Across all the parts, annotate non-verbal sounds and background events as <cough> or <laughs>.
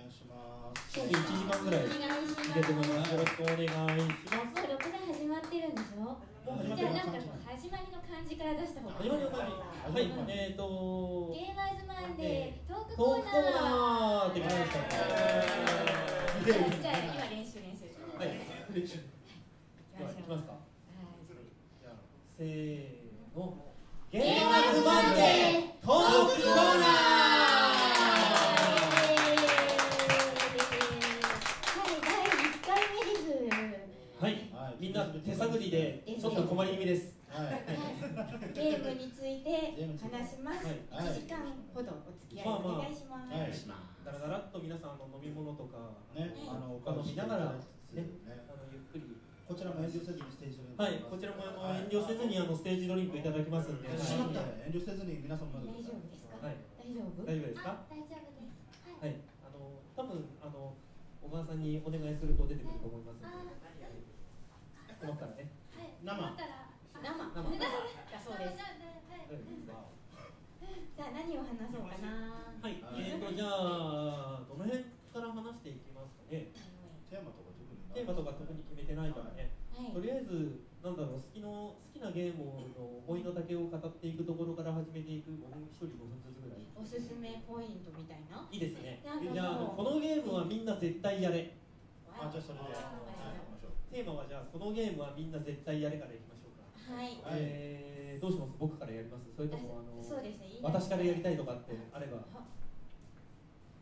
願いします。賞味1時間ぐらいお願いしますいますよろしくお願いします。もう録画始まってるんでしょ？じゃあなんか始まりの感じから出した方がいい始まりの感じはいえっ、ー、とゲーマーズマンデートークコーコー。ナーナーって感じですかじゃあじゃあ今練習練習はい行きではましょうい。きますか。はい。じゃあせーの。ゲーマーズマンデートークコーナは探りでちょっと困り気味です。はい。ゲームについて話します。はい1時間ほどお付き合いお願いします。はい。だらだらっと皆さんの飲み物とかね。あのお他の見ながらね。ね。あのゆっくり。こちらも遠慮せずにステージドリンクはい。こちらもあの遠慮せずにあのステージドリンクいただきますんで、はい、しまった遠慮せずに皆さんま大で丈夫ですか？はい大丈夫？大丈夫ですか？あ大丈夫です。は。はい。い、あの多分あの小川さんにお願いすると出てくると思いますので、あ困ったらね。はい。生生。生。生 <laughs> だそうです。じゃあ何を話そうかな。はい、えーとじゃあどの辺から話していきますかね。テーマとか特にテーマとか特に決めてないからね。はい。とりあえずなんだろう好きの好きなゲームの思いの丈を語っていくところから始めていく。5分一人5分ずつぐらい。おすすめポイントみたいな？いいですね。じゃあこのゲームはみんな絶対やれ。あじゃあそれでテーマはじゃあこのゲームはみんな絶対やれからいきましょうか。はい。はいえー、どうします？僕からやります？それともあのそうですね。私からやりたいとかってあれば。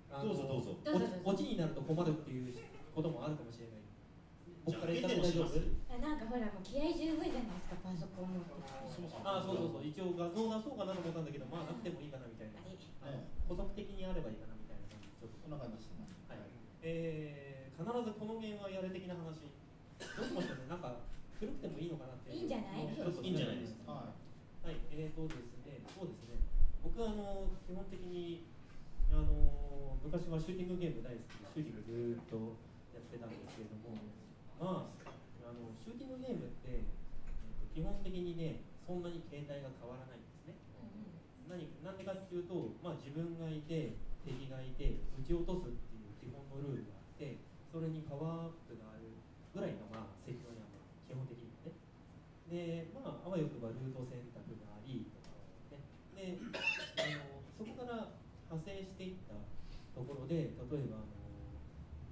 どうぞどうぞ。オチになると困るっていうこともあるかもしれない。僕からやったじゃあら大丈なんかほらもう気合十分じゃないですかパソコン持って。そもそもあそうそうそう。一応画像出そうかなと思ったんだけどまあなくてもいいかなみたいな。補足的にあればいいかなみたいな。感じちょっとこんな感じですね。はい。えー、必ずこのゲームはやれ的な話どうしましょうねなんか古くてもいいのかなっていいんじゃない？ちょっといいんじゃないですか。ははい、えーとですね、そうですね、僕はあの基本的にあの昔はシューティングゲーム大好きで、シューティングずーっとやってたんですけれども、まあ、あのシューティングゲームって、えーと基本的にね、そんなに形態が変わらないんですね。何なんでかっていうと、まあ、自分がいて、敵がいて、撃ち落とすっていう基本のルールがあって、それにパワーアップがあるぐらいの、まあ、セリフがまあ基本的にはね。で、まあ、あわよくばルート選択がありとか、ね、であのそこから派生していったところで、例えばあの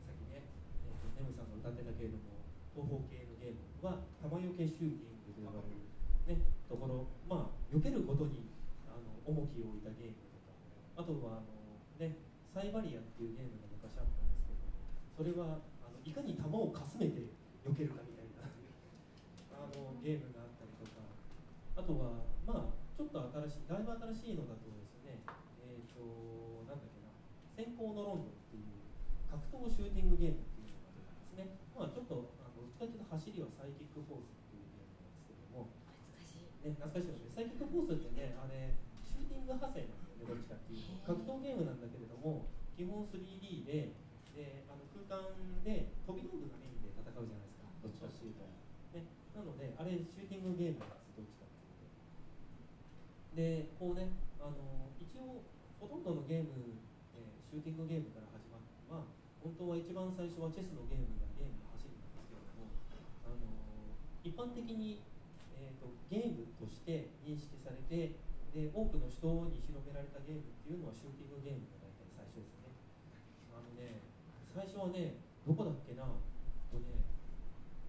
さっきね、えーと、ネムさんが歌ってたけれども、東方系のゲームは、弾よけシューティングと呼ばれる、ね、ところ、まあ、避けることにあの重きを置いたゲームとか、あとはあの、ね、サイバリアっていうゲームが昔あったんですけど、それはいかに弾をかすめて避けるかみたいな。あのゲームがあったりとか、あとは、まあ、ちょっと新しい、だいぶ新しいのだとですね、えっ、と、なんだっけな、先行のロンドンっていう格闘シューティングゲームっていうのがあるんですね。まあ、ちょっと、あのどっちかというと走りはサイキックフォースっていうゲームなんですけども、懐かしい。ね、懐かしいですね。サイキックフォースってね、あれ、シューティング派生なんですよね、どっちかっていうと。格闘ゲームなんだけれども、基本 3D で、であの空間で飛び道具がメインで戦うじゃないですか、どっちかっていうと。ね、なので、あれ、シューティングゲームなんです、どっちかっていうと。で、こうね、あの一応、ほとんどのゲーム、えーシューティングゲームから始まったのは、本当は一番最初はチェスのゲームがゲームの走りなんですけれども、あの一般的に、えーと、ゲームとして認識されてで、多くの人に広められたゲームっていうのはシューティングゲームが大体最初ですね。あのね、最初はね、どこだっけな、とね、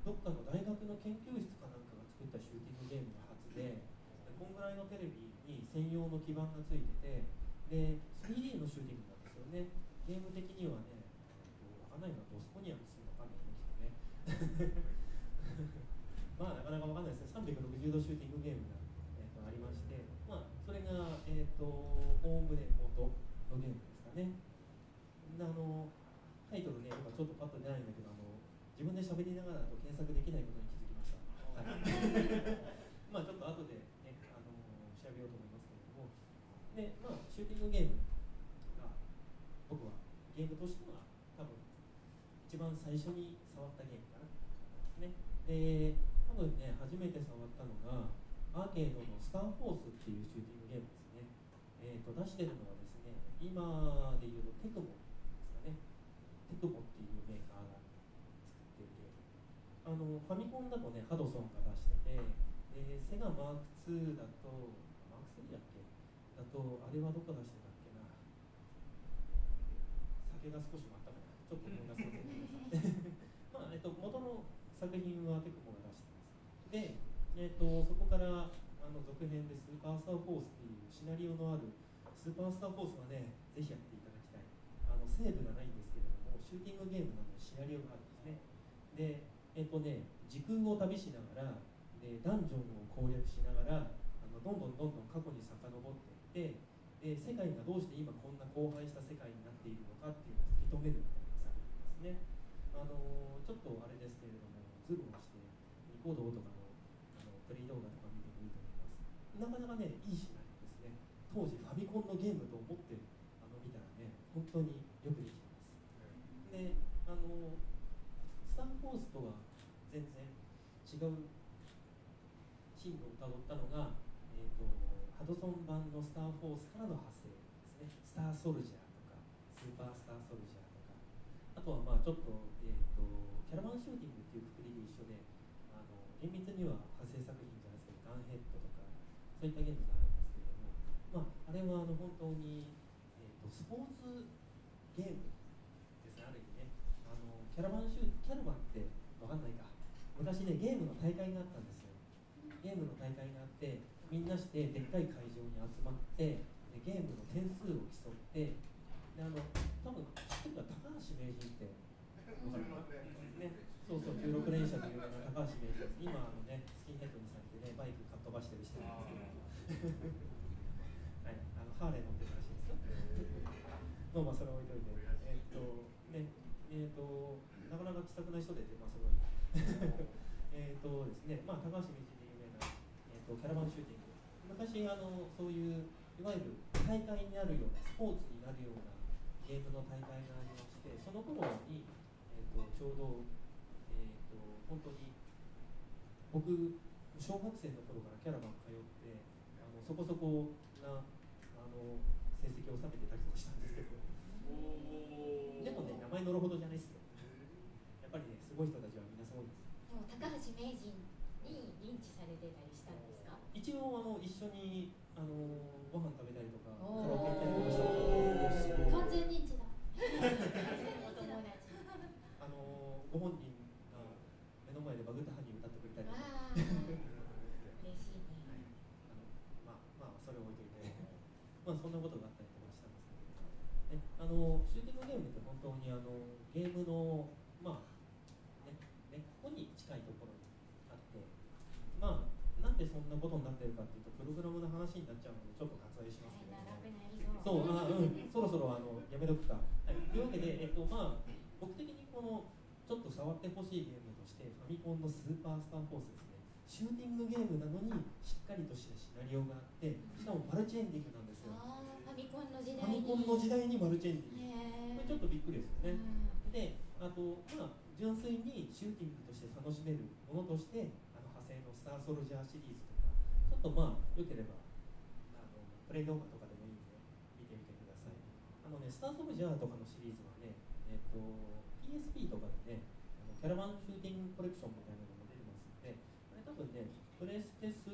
どっかの大学の研究室かなんかが作ったシューティングゲームのはずで、でこんぐらいのテレビに専用の基板がついてて、で、3D のシューティングなんですよね。ゲーム的にはね、わかんないのはドスコニアムスのわかんないね、きっとね。まあ、なかなかわかんないですね。360度シューティングゲームが、えー、とありまして、まあ、それが、えっ、と、おおむね元のゲームですかね。あの、タイトルね、今ちょっとパッと出ないんだけど、あの、自分で喋りながらだと検索できないことに気づきました。はい、<laughs> まあちょっと後で最初に触ったゲームかな。ね、で、多分ね、初めて触ったのが、アーケードのスターフォースっていうシューティングゲームですね。えーと、と出してるのはですね、今でいうとテクモですかね。テクモっていうメーカーが作ってるゲーム。あのファミコンだとね、ハドソンが出してて、でセガマーク2だと、マーク3だっけ？だと、あれはどこ出してたっけな。酒が少しとそこからあの続編でスーパースターフォースっていうシナリオのあるスーパースターフォースはねぜひやっていただきたい。あのセーブがないんですけれどもシューティングゲームなのでシナリオがあるんですね。でえっとね時空を旅しながらでダンジョンを攻略しながらあのどんどんどんどん過去に遡っていってで世界がどうして今こんな荒廃した世界になっているのかっていうのを突き止めるみたいな作品ですね。あのちょっとあれですけれどもズームをしてニコ動とかのあのプレイ動画とか見てもいいと思いますなねいいシナリオですね。当時ファミコンのゲームと思ってあの見たらね本当によくできてます。であのスター・フォースとは全然違う進路をたどったのが、えー、とハドソン版のスター・フォースからの派生ですね。スター・ソルジャーとかスーパースター・ソルジャーとか。あとはまあちょっと,、えー、とキャラバンシューティングっていうくくりで一緒であの厳密には派生作品じゃないですけどガンヘッドとかそういったゲームがあるんですけれども、まあ、あれはあの本当に、えー、とスポーツゲームですねある意味ね。あのキャラバンシューキャラバンってわかんないか。昔ねゲームの大会があったんですよ。ゲームの大会があってみんなしてでっかい会場に集まってでゲームの点数を競ってであの多分知ってる高橋名人ってね、そうそう16連射で有名な高橋名人です。今あのねスキンヘッドにされてねバイクかっ飛ばしてるんですけどはいあのハーレー乗ってるらしいですよ。まあまあそれは置いといて。えーっとねえーっとなかなか気さくな人でまあそれはいいえっとですね、まあ、高橋名人で有名な、えー、とキャラバンシューティング。昔あのそういういわゆる大会になるようなスポーツになるようなゲームの大会がありましてその頃に、えー、とちょうど、えー、と本当に僕小学生の頃からキャラバン通ってそこそこなあの成績を収めてたりとかしたんですけど。でもね名前乗るほどじゃないですよやっぱりねすごい人たちはみんなすごいですでも高橋名人に認知されてたりしたんですか一応あの一緒にあのご飯食べたりとかカおーラオケ行ったりとかしたこと完全認知だお友達あのご本人が目の前でバグったハニー歌ってくれたりとかわあ嬉しいねあのまあまあそれを置いといてまあそんなことがあったりとかしたんですけど、ね、あのシューティングゲームって本当にあのゲームのまあね根っこに近いところにあってまあなんでそんなことになってるかっていうとプログラムの話になっちゃうのでちょっと割愛しますけれども長くなりそうそう、あ、うん、そろそはい、というわけで、えっと、まあ、僕的にこのちょっと触ってほしいゲームとして、ファミコンのスーパースターフォースですね。シューティングゲームなのに、しっかりとしたシナリオがあって、しかもマルチエンディングなんですよ。ファミコンの時フ代にァミコンの時代にマルチエンディング。これちょっとびっくりですよね。うんで、あと、まあ、純粋にシューティングとして楽しめるものとして、あの派生のスターソルジャーシリーズとか、ちょっとまあ、よければ、あのプレイ動画とかでもいいんで、見てみてください。あのね、スターソルジャーとかのシリーズはね、えっと、PSP とかでね、あのキャラバンシューティングコレクションみたいなのも出てますので、あれ多分ね、プレステ3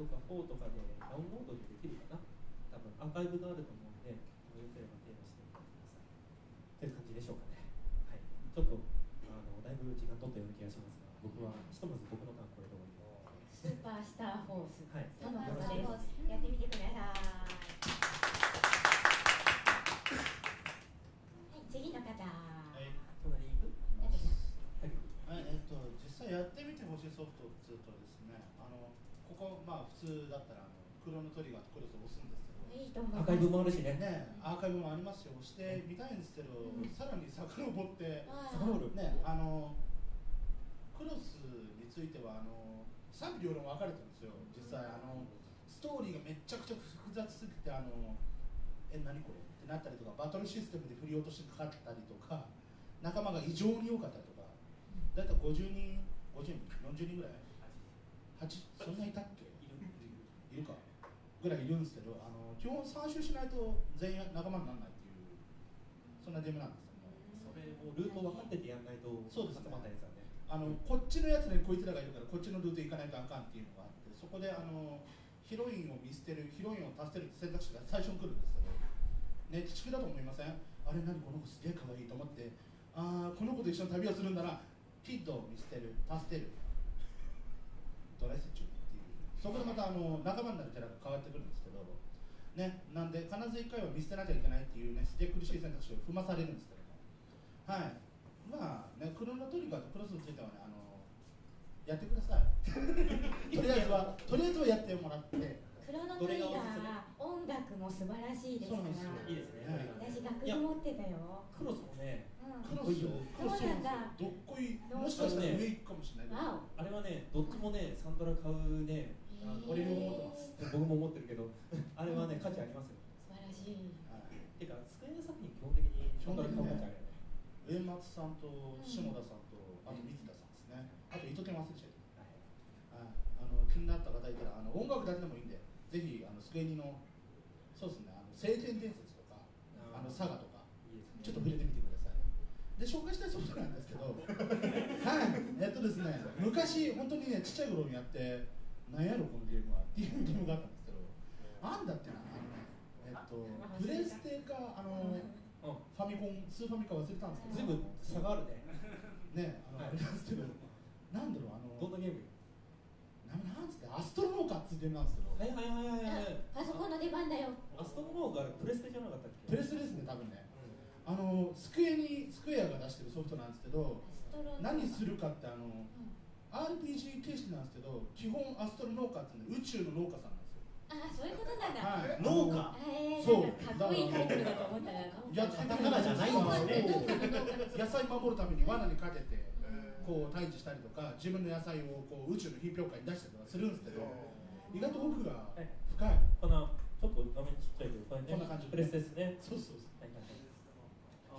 とか4とかでダウンロードでできるかな？多分アーカイブがあると思うんで、よければ手出してみてください。という感じでしょうかね。はい。ちょっと、あの、だいぶ時間取ったような気がしますが、僕はひとまず僕のターンこれで終わります。スーパースターフォースはいそのことですやってみてくださいはい次の方はい隣行くだけさんはい。はい、えっと、実際やってみてほしいソフトっつうとですね、あの、ここ、まあ普通だったら、あの、クロノトリガーとクロスを押すんですけど、いいと思います。アーカイブもあるしね。ね、アーカイブもありますよ、押してみたいんですけど、うん。さらに遡って、ね、あの、クロスについては、あの、賛否両論分かれてるんですよ、実際、あの、ストーリーがめちゃくちゃ複雑すぎて、あの、え、何これってなったりとか、バトルシステムで振り落としかかったりとか、仲間が異常に多かったりとか、だいたい50人、50人、40人ぐらい ?8、そんないたっけ？いるかぐらいいるんですけど、あの基本3周しないと全員仲間にならないっていう、そんなゲームなんです。それもルート分かっててやんないとそうですね。集まったやつはね。あのこっちのやつにこいつらがいるからこっちのルート行かないとあかんっていうのがあってそこであのヒロインを見捨てるヒロインを助けるって選択肢が最初に来るんですけどね鬼畜だと思いません？あれ何この子すげえ可愛いと思ってああこの子と一緒に旅をするんだな。キッドを見捨てる助けるドレスチュっていう。そこでまたあの仲間になるキャラが変わってくるんですけどねなんで必ず1回は見捨てなきゃいけないっていうねすげえ苦しい選択肢を踏まされるんですけど。もはい。まあねクロノトリガーとクロスについてはねあのやってください。<laughs> とりあえずはとりあえずはやってもらって。クロノトリガーは音楽も素晴らしいですから。そうなんですよ。いいですね、はい。私楽譜持ってたよ、クロスもねうん、クロス。クロスそうなんだどっこいもしかしたら上行くかもしれない。あれはねどっちもねサントラ買うね俺も持ってます。僕も持ってるけど <laughs> あれはね価値ありますよ。素晴らしい。はい。てか机の作品基本的にサントラ買う価値あるよね。上松さんと下田さんとあと三田さんですね。あと伊藤健忘れちゃい。はい。あの気になった方いたらあの音楽だけでもいいんでぜひあのスクエニのそうですねあの聖剣伝説とかあのサガとかいいですね。ちょっと触れてみてください。で紹介したいソフトなんですけど <laughs> はい。えっとですね昔本当にねちっちゃい頃にやってなんやろこのゲームはっていうゲームがあったんですけどなんだってなあのねえっとプレステかあのうファミコンスーファミか忘れたんですけどんずいぶん差があるね。ねあの、はいあれなんですけどなんだろうあのどんなゲーム？ななんつってアストロノーカーっていうゲームなんですけど、はいはいはいはいはい。パソコンの出番だよ。アストロノーがプレステじゃなかったっけ？プレステですね多分ね。うあのスクエニスクエアが出してるソフトなんですけど何するかってあのうん。RPG 形式なんですけど基本アストロ農家って、ね、宇宙の農家さんなんですよ。あそういうことなんだ、はい。農家？えー、そう。かかっこいいタイトルだと思ったらやってカタカナじゃないんですね。野菜守るために罠にかけてこう退治したりとか自分の野菜をこう宇宙の品評会に出したりとかするんですけど意外と奥がはい。深い。このちょっと画面ちっちゃいけどこれねこんな感じ。プレステですね。そうそうそう。はいはいは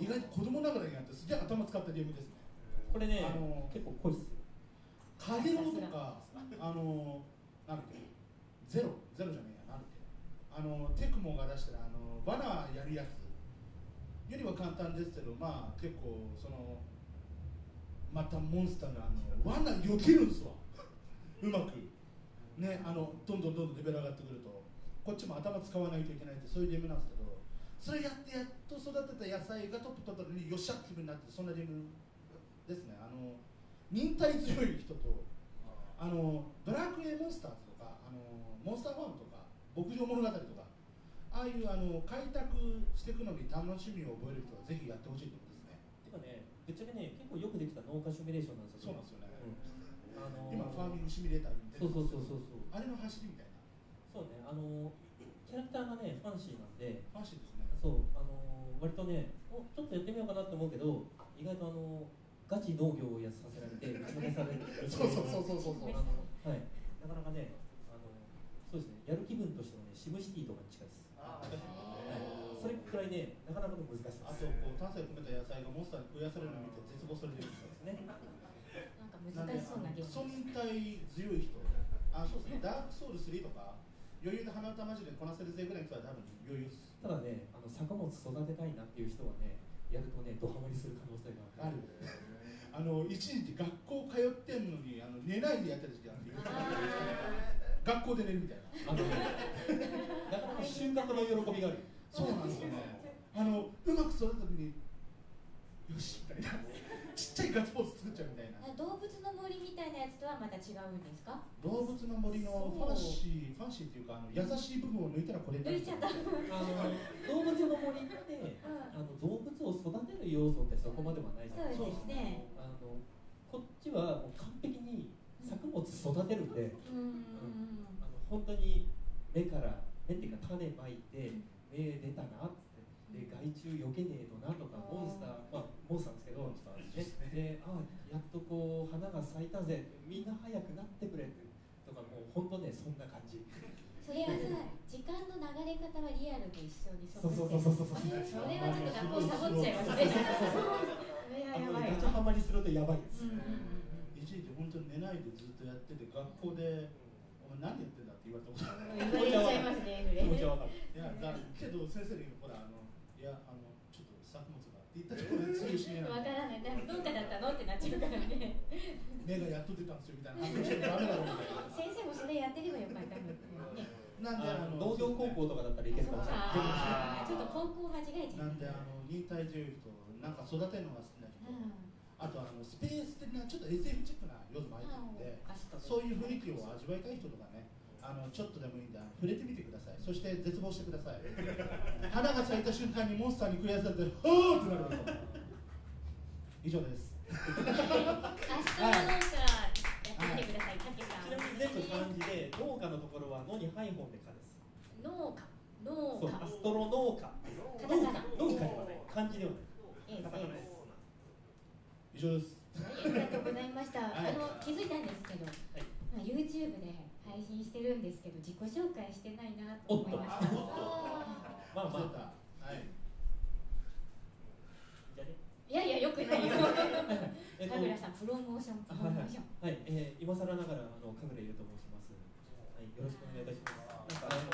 い。意外と子供ながらにやってすげえ頭使ったゲームですね。これねあの結構濃いっすよ。カゲロウとかあのなんだっけゼロゼロじゃねえやなんだっけ。あのテクモが出してるあのバナーやるやつよりは簡単ですけどまあ結構そのまたモンスターがあの罠避けるんですわ。うまく。ねあのどんどんどんどんレベル上がってくると。こっちも頭使わないといけないってそういうゲームなんですけど。それやってやっと育てた野菜がトップ取ったのによっしゃって気分になってそんなゲームですねあの忍耐強い人とあのドラクエモンスターズとかあのモンスターファームとか牧場物語とかああいうあの開拓していくのに楽しみを覚える人はぜひやってほしいところですねてかねぶっちゃけね結構よくできた農家シミュレーションなんですよそうなんですよね、うん。あのー今ファーミングシミュレーターに出てそうるそうそうそうそう。あれの走りみたいな。そうねあのーキャラクターがねファンシーなんで。話ですね。そうあのー割とねおちょっとやってみようかなって思うけど意外とあのーガチ農業をやさせられて打ちのめされるそうそうそうそうそうそう。はい。なかなかねあのそうですねやる気分としてはねシムシティとかに近いです。あはいそれくらいねなかなかの難しさあです。とこう丹精込めた野菜がモンスターに増やされるのを見て絶望するんですよね。なんか難しそうなゲーム存対強い人あそうですね。ダークソウル3とか余裕で鼻歌マジでこなせるぜぐらいの人は多分余裕です。ただねあの作物育てたいなっていう人はねやるとねドハマりする可能性がある。ある。あの一時期学校通ってんのにあの寝ないでやってる時期あって学校で寝るみたいな。あのねなかなか収穫の喜びがあるそうなんですよね。あのうまく育った時によしみたいな。<laughs> ちっちゃいガッツポーズ作っちゃうみたいな。動物の森みたいなやつとはまた違うんですか？動物の森のファンシーファンシーっていうかあの優しい部分を抜いたらこれになる。抜いちゃった。あの動物の森ってあの動物を育てる要素ってそこまではないじゃないそうですね。あのこっちはもう完璧に作物育てるんでうん。あの本当に芽から芽っていうか種まいて芽出たなっつって。で害虫よけねえとなとかモンスターまあモンスターですけどモンスターですでであやっとこう花が咲いたぜ。みんな早くなってくれって。とかもう本当ねそんな感じ。それはさ時間の流れ方はリアルと一緒にそうそうそうそうそうそれそれはちょっと学校サボっちゃいますねそれはあのやばいガチャハマりするとやばいです、うんうん一時期本当に寝ないでずっとやってて学校で「お前何やってんだ?」って言われたことあるうん言われちゃいますねそれ気持ちはわかるいやだけど先生にほらあのいやあのちょっと作物がって言ったところで次死ねわからない。文化だったの？ってなっちゃうからね。<laughs> 目がやっと出たんですよみたいな話をしてダメだろうみたいな先生もそれやってればよかったのにね。なんであの農業高校とかだったらいけるかもしれない。ちょっと高校間違えちゃなんったであの忍耐強い人なんか育てるのが好きな人、うん。あとあのスペース的なちょっと SF チックな要素も入ってるんで、そういう雰囲気を味わいたい人とかねあのちょっとでもいいんであの触れてみてください。そして絶望してください。<laughs> 花が咲いた瞬間にモンスターに食いやされて「ほー!」ってなる以上です明日の農家やってみてください、たけさん。ちなみに全部漢字で農家のところは野にハイフォンで「か」です。農家、農そう家。アストロ農家カタカナ。農家ではない。漢字ではない。ええカタカナです。以上です。ありがとうございました。あはい。の気づいたんですけど、はい。まあ YouTube で配信してるんですけど、自己紹介してないなと思いました。おっとまあまあはいいやいやよくないよ。<laughs> えっと <laughs> 神楽さんプロモーションプロモーション。はい、えー、今更ながらあの神楽ゆると申します。はい、よろしくお願いいたします。なんかあの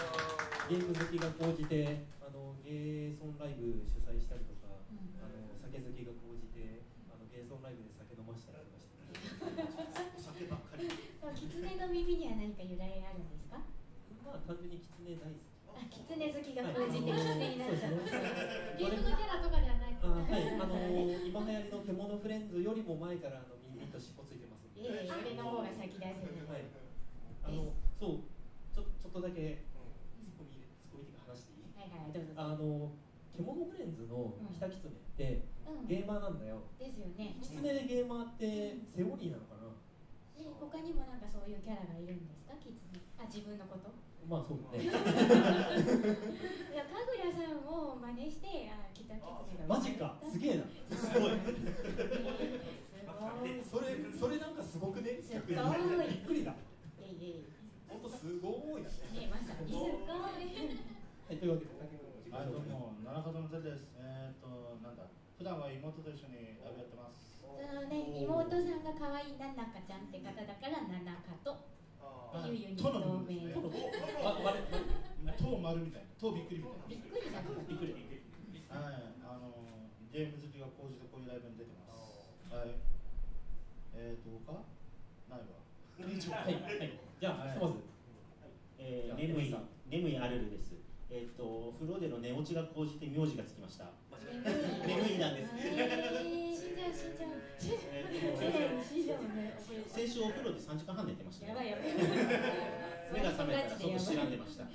ゲーム好きが高じてあのゲーソンライブ主催したりとか、うんあの酒好きが高じてあのゲーソンライブで酒飲ましたりとかして。酒ばっかり狐の耳には何か由来あるんですか？まあ単純に狐大好き。あ、狐好きが高じて狐になゲームのキャラとかではない。あはい、あの今流行りの獣フレンズよりも前からあの耳と尻尾ついてますえいえ、俺の方が先。はい。あのそうちょちょっとだけツッコミツッコミいうか話していい？はいはい、どうぞ。あの獣フレンズのキタキツネってうん、ゲーマーなんだよ。ですよね。キツネでゲーマーってセオリーなのかな？え他にもなんかそういうキャラがいるんですか、キツネ。あ、自分のこと？まあそうね。いや、神楽さんを真似して、あ、北キツネが。マジか。すげえな。すごい。すそれそれなんかすごくね？すごい逆にびっくりだ。ごい。いえい本当すごいだね。まさにすごい。はいというわけで竹君の自己はい、どう。も、奈良方の手です。えっ、と、なんだ、普段は妹と一緒にライブやってます。そのね、妹さんが可愛いななかちゃんって方だから、ななかと。いうユニットとの部分ですね。と丸みたいな、とびっくりみたいびっくりじゃなかった。びっくり。な。はい、あの、ゲーム好きが高じてこういうライブに出てます。はい。えっ、と、他ないわ。はいはい。じゃあひとまず。えー、眠い眠いアルルです。えっ、と風呂での寝落ちが高じて名字がつきました。眠眠いなんです。えー、死んじゃう死んじゃ死んじゃうね。先週お風呂で3時間半寝てました、やばいやばい。目が覚めたら外知らんでました。ア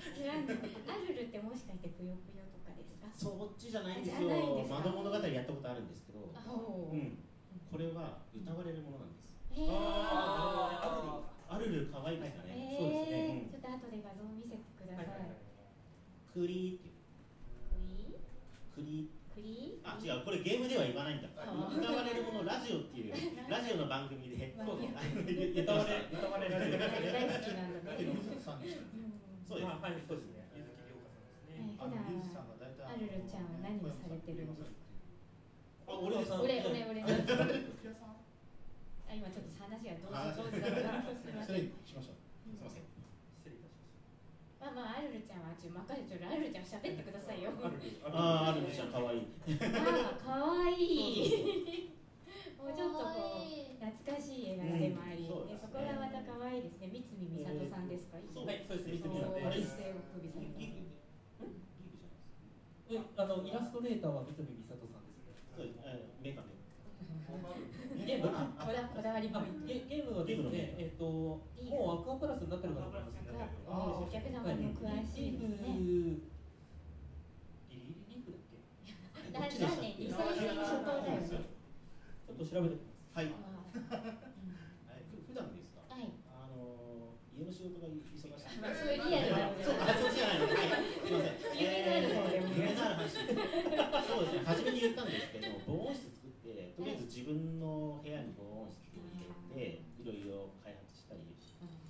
ルルってもしかしてぷよぷよとかですか？そっちじゃないんですよ。か窓物語やったことあるんですけど、うん、これは歌われるものなんです。へーアルル可愛いですかね。そうですねうんちょっと後で画像見せてください。クリーっていうクリクリー。あ違うこれゲームでは言わないんだ。あ歌われるものラジオっていう <laughs> ラジオの番組で。歌われ歌われ。大好きなんだ。そうです。まあはいそうですね。ゆずきりょうかさんですね。あの、水さんが大体。アルルちゃんは何をされてるんですかあ俺です。俺俺俺。<laughs> <laughs> ああ今ちょっと話がどうしどうしだったすみません。失礼しました。すみません。失礼いたしまあまあアルルちゃんはちょっと任せちょアルルちゃん喋ってくださいよ。た。ああ、あるんでしょ、可愛い。ああ可愛い。もうちょっとこう懐かしい絵柄でもあり、うんでそこがまた可愛いですね。三見美里さんですか？そうはいそうです三つさんあれです。一世を首さんギグの。ギグじゃないですえあのイラストレーターは三見美里さんですね。そうです。えーメガネ。ゲームあこだこだわりポイント。ゲゲームはですね、えっ、ともうアクアプラスになってるかと思いますお客様も詳しいですね。リリリフだっけ？だだね、二歳編初頭だよね。ちょっと調べてみます。はい。普段ですか？ーはい。あのー家の仕事が忙しい。まあそういうリアルなことそう、あ、そっちじゃないの。はい。すみません。夢のある夢のある話。そうですね。初めに言ったんですけど、防音室とりあえず自分の部屋に防音室を入れて、いろいろ開発したり、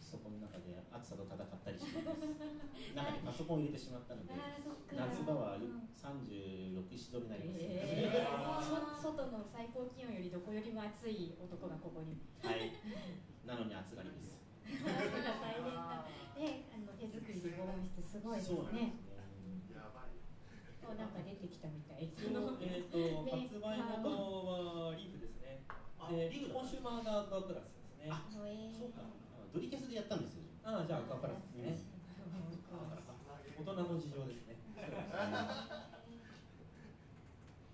そこの中で暑さと戦ったりしてます。<laughs> 中にパソコンを入れてしまったので。夏場はうん36、7度になります。えーそ外の最高気温よりどこよりも暑い男がここに。はい。<laughs> なのに暑がりです。大変だ。ね、あの手作りで防音室すごい。ですね。おなんか出てきたみたい。一応えっ、と発売元はリーフですね。あでリーフだコンシューマーがアクアプラスですね。あそうか。あドリキャスでやったんですよ。あじゃあアクアプラスですね。そうか人の事情ですね <laughs>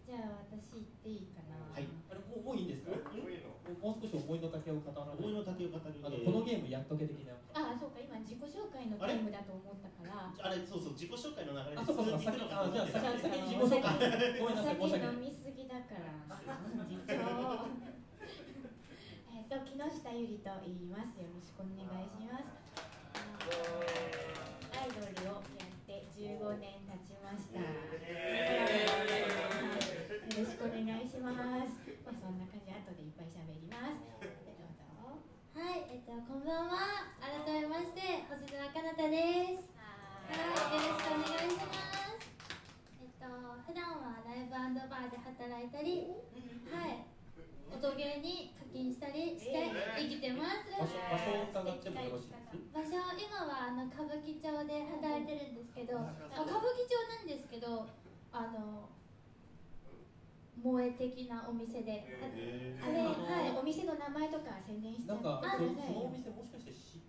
じゃあ私言っていいかなはいあれもうもういいんですか？もう少し思いの丈を語らない思いの丈を語る。あのこのゲームやっとけ的な。あそうか。今自己紹介のタイムだと思ったから。あれ？そうそう自己紹介の流れであそうかそうか。先あじゃあ先先に自己紹介。ごめんなさいお酒飲みすぎだから。<laughs> 本日をえっと木下ゆりと言います。よろしくお願いします。アイドルをやって15年経ちました。よろしくお願いしますまあそんな感じで後でいっぱい喋りますえどうぞはい、えっと、こんばんは。改めまして、星空かなたです。はい、よろしくお願いします。えっと、普段はライブバーで働いたり、はい、音ゲーに課金したりして生きてます。場所場所を伺ってもよろしいです？場所今はあの歌舞伎町で働いてるんですけど、あ歌舞伎町なんですけど、あの萌え的なお店で、あれはいお店の名前とか宣伝してなんかあそのお店もしかしてし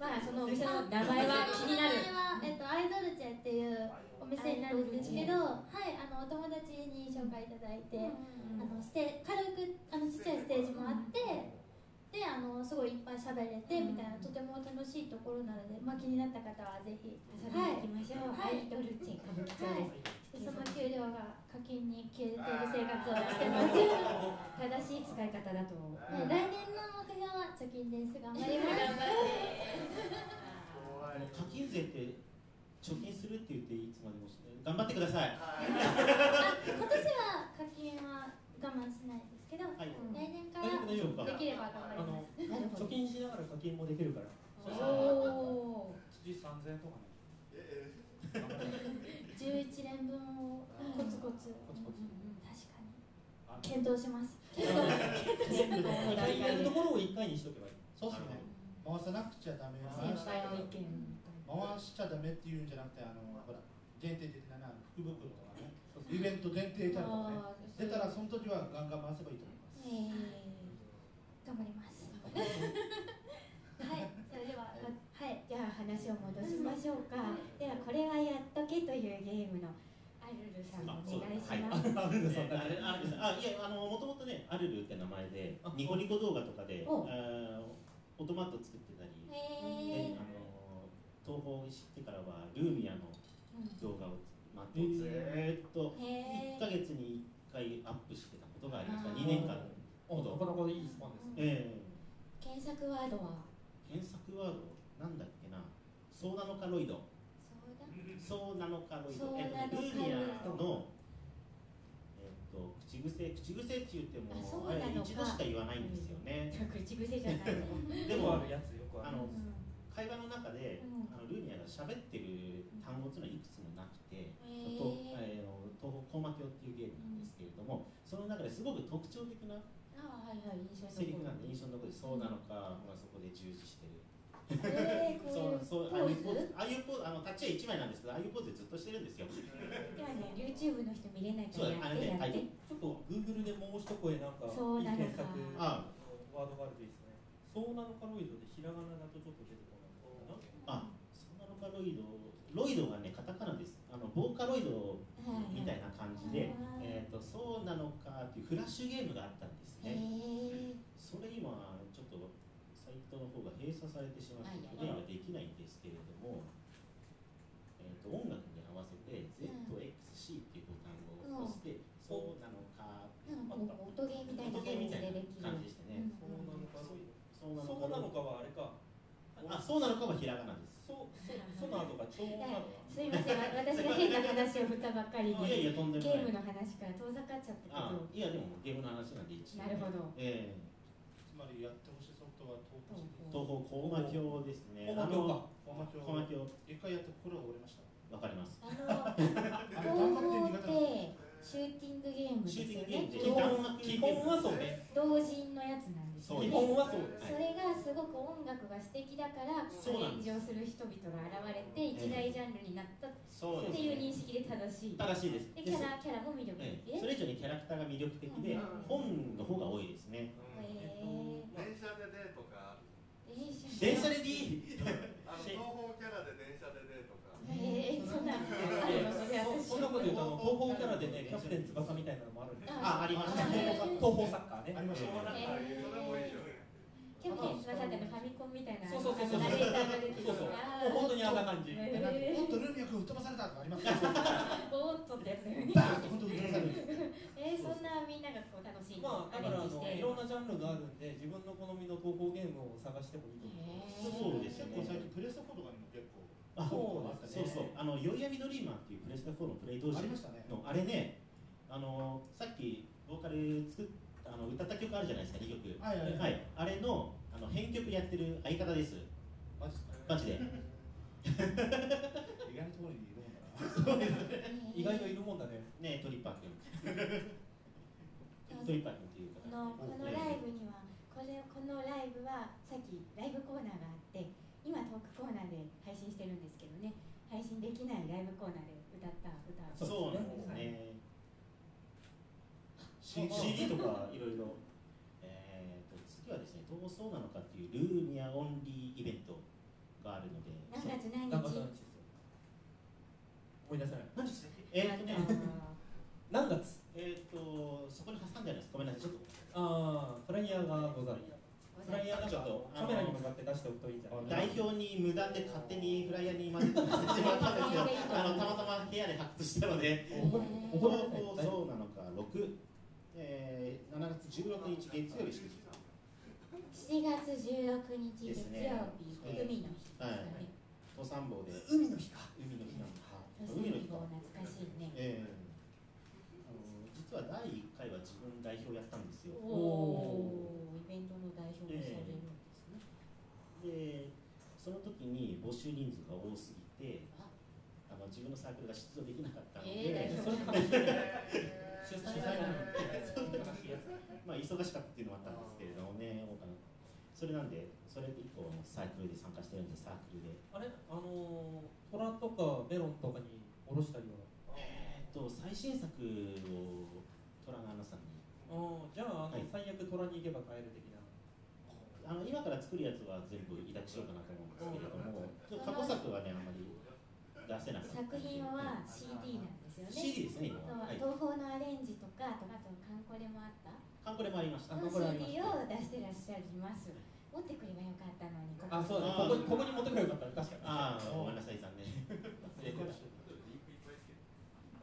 まあそのお店の名前は気になる。名前は、えっと、アイドルチェっていうお店になるんですけど、はい、あのお友達に紹介いただいて、あのステ軽くあのちっちゃいステージもあって、であのすごいいっぱい喋れてみたいなとても楽しいところなので、まあ、気になった方はぜひ遊びに行きましょう、はい。アイドルチェはいその給料が課金に消えている生活をしてます、正しい使い方だと思う、ね、来年の目標は貯金です頑張ります課金税って貯金するって言っていつまでもし頑張ってください今年は課金は我慢しないですけど、はい来年からできれば頑張ります貯金しながら課金もできるからおお月3000円とかね11連分をコツコツ。コツコツ。確かに。検討します。大概のところを一回にしとけばいい。そうっすね。回さなくちゃダメ。先輩の意見回しちゃダメっていうんじゃなくてあのほら限定的なな福袋とかね。イベント限定とかね。出たらその時はガンガン回せばいいと思います。えー、頑張ります。<laughs> はい。それでははい。じゃあ話を戻しましょうか。ではこれはやっとけというゲームのアルルさんおあそう願いしはい。ます、あ <laughs> ルールさんだあいやあのもともとねアルルって名前であニコニコ動画とかでオートマット作ってたり、えねあの東宝を知ってからはルーミアの動画をマットをずーっとー、へ1ヶ月に1回アップしてたことがありました。あー。2年間あなかなかいいスパンですね。え検索ワードは？ー検索ワードなんだっけな。そうなのかロイドそうなのかロイドえっとねルーミアのえっと口癖。口癖って言ってもあれ一度しか言わないんですよね。口癖じゃないの。でもあるやつよくある。あの会話の中でうん。あのルーミアが喋ってる単語っていうのはいくつもなくてへー。とえーの東北コーマ教っていうゲームなんですけれどもその中ですごく特徴的なあはいはい印象にセリフなんで印象象の残りそうなのか、まあ、そこで従事してるえー、こういうそうそうポああいうポーーズズああいうポーズあのタッチは1枚なんですけどああいうポーズずっとしてるんですよ。<laughs> ではね YouTube の人見れないかそうらやってやって。ちょっと Google でもう一声なんかそうなのか。いい検索あワードがあるといいですね。そうなのかロイド。でひらがなだとちょっと出てこないかなあそうなのかロイド。ロイドがねカタカナです。あのボーカロイドみたいな感じで、えー、とそうなのかっていうフラッシュゲームがあったんですへねえそれ今ちょっとサイトの方が閉鎖されてしまってプレイができないんですけれども、えー、と音楽に合わせて ZXC っていうボタンを押して、そうなのかっていうなんかこう音ゲーみたいな音ゲーみたいな感じでできる感じでしたね、そうなのかそうなのか。そうなのかはあれか。あそうなのかはひらがなです。そうそその後が超いやなのかすいません私が変な話を振ったばっかりいやいでやとんでもない。ゲームの話から遠ざかっちゃったけあどいやでもゲームの話なんで一応なるほど。ええ。つまりやって東北東方コーマ教ですね。コーマ教かコマ教一回やって心が折れました。わかります。あの東宝ってシューティングゲームですシューよねティングゲームで。基本基本。はそうね。同人のやつなんですよそうです。基本はそうです。それがすごく音楽が素敵だから炎上する人々が現れて一大ジャンルになったっていう認ね。識で正しい。正しいです。でキャラキャラも魅力え的それ以上にキャラクターが魅力的でうん。本の方が多いですね。へ電車でデートか電車で D あの東方キャラで電車でデートかへえー、そんなそんなこと言うとあの東宝キャラでねキャプテン翼みたいなのもあるんですよ。あありましたね。東宝サッカーね。ありました。ねキャプテン翼ってファミコンみたいなそうそうそうそう。そうそう本当にあんな感じええなんかーおっとルミア君吹っ飛ばされたとかありますねボーっとってやつだよね。バーンと本当に吹っ飛ばされるえー、そんなみんながこう楽しんでまあだアからあのいろんなジャンルがあるんで自分の好みの東宝ゲームを探してもいいと思いますそうです結構最近プレステ4とかにも結構あそうそう。そうあの宵闇ドリーマーっていうプレステ4のプレイ同士。ありましたね。のあれねあのさっきボーカル作っあの歌った曲あるじゃないですか2曲。はいはいはい。はい、あれのあの編曲やってる相方です。マジっすか？マジで <laughs> 意外なところにいるもんだな。意外といるもんだね。ねトリッパー君。<laughs> トリッパー君っていうこ方のこのライブにはこれこのライブはさっきライブコーナーがあって今トークコーナーで配信してるんですけどね。配信できないライブコーナーで歌った歌そうなんですね、CD とかいろいろえーと次はですねどうそうなのかっていうルーミアオンリーイベントがあるので。何月何日？思い出せない。何でしたっけ？えーっとね何月？えーっとそこに挟んでありますごめんなさいちょっと。ああフライヤーがござる。フライヤーなんかちょっとカメラに向かって出しておくといいんじゃない？代表に無断で勝手にフライヤーに混ぜてしまったんですけどあのたまたま部屋で発掘したので。覚え覚え放送なのか6、えー、7月16日月曜日祝日7月16日月曜日、ね。海の日ですかね、登山坊で。海の日か。海の日。なんだ登海の日か懐かしいねええ。あの実は第1回は自分代表やったんですよ。おおイベントの代表もされるんですね、でその時に募集人数が多すぎてあの自分のサークルが出場できなかったので、えーそれ悲しい主催者なのまあ忙しかったっていうのもあったんですけれどもね多かなそれなんでそれ以降のサークルで参加してるんでサークルで。あれ？あのー、トラとかメロンとかにおろしたりは？えーっと最新作をトラのアナさんに。あーじゃああの、はい。最悪トラに行けば買える的な。あの今から作るやつは全部委託しようかなと思うんですけれども過去作はねあんまり出せなかった。作品は CD なんですよね。CD ですね今は、はい、東宝のアレンジとかあとカンコレもあった？カンコレもありました。の CD したを出してらっしゃいます持ってくればよかったのにここあそうだここにここに持ってくればよかった。確かに。ああごめんなさい残念。忘れてた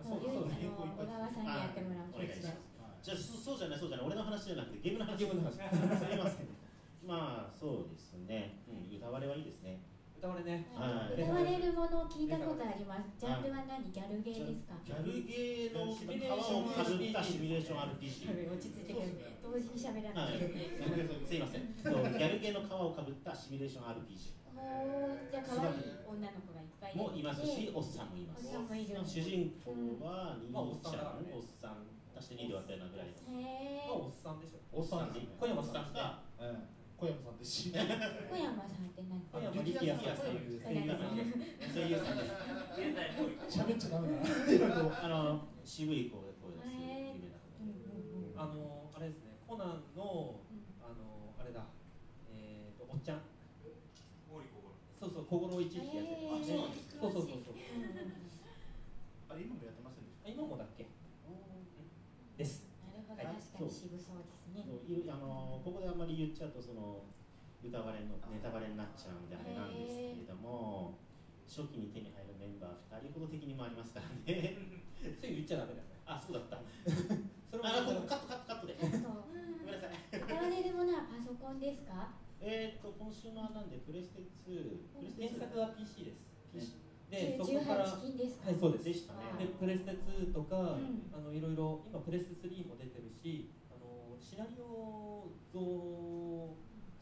そうそう小川さんにやってもらうお願いしますじゃあそそうじゃないそうじゃない。俺の話じゃなくてゲームの話。ゲームの話。<laughs> すみません。<laughs> まあそうですね、うん、歌われはいいですね歌われねはい。歌われるものを聞いたことあります。ジャンルは何ギャルゲーですか？ギャルゲーのシミュレーション皮 <laughs> をかぶったシミュレーション RPG 落ち着いてくる。同時に喋らはない。い。すいません。そうギャルゲーの皮をかぶったシミュレーション RPG もうじゃあ可愛い女の子がいっぱいもいますしおっさんもいます。主人公は兄まあおっさんちゃんおっさん。足して2で割ったようなぐらいのへまあおっさんでしょ。おっさんで。す小山さんおっさんがうん小山さんですし小山さんって何？小山力也さんっていう声優さんです。声優さんです。喋っちゃダメだな。あの渋い声声ですへー有名なあのあれですねコナンのうん。あのあれだ。えっ、とおっちゃん。そうそう小五郎一ってやつへーねそうそうそう。そうあれ今もやってませんでした？今もだっけですなるほどはい確かに渋そうですねそういるあのここであんまり言っちゃうとその歌われのネタバレになっちゃうんであれなんですけれども初期に手に入るメンバー2人ほど的にもありますからね。そういう言っちゃダメだよね。あそうだった。<laughs> それもあここカットカットカットで。ちょっとごめんなさい。歌われるものはパソコンですか？えーっと今週のはなんでプレステ2プレステ2原作は PC です。PC でそこから18金ですか？はいそうです。でしたね。あでプレステ2とか、うん。あのいろいろ今プレステ3も出てるしシナリオ増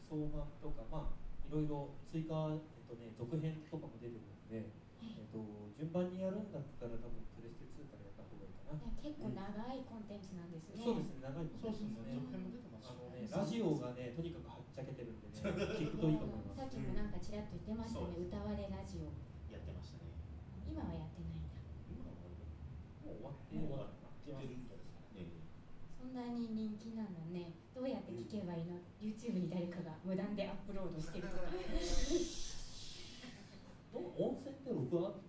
相版とかまあいろいろ追加、えっとね、続編とかも出てるので、えっと、順番にやるんだったら多分プレステ2からやった方がいいかな、結構長いコンテンツなんですね。そうですね長いもんそうですねね続編も出てますあのしねラジオがねとにかくはっちゃけてるんでね聞くといいと思います。<laughs> さっきもなんかちらっと言ってましたね、うん。歌われラジオ。やってましたね。今はやってないんだ。今はもう終わって終るわってる。んじゃないですなに人気なのね。どうやって聞けばいいの？YouTube に誰かが無断でアップロードしてるとか。<laughs> ど温泉って録画ある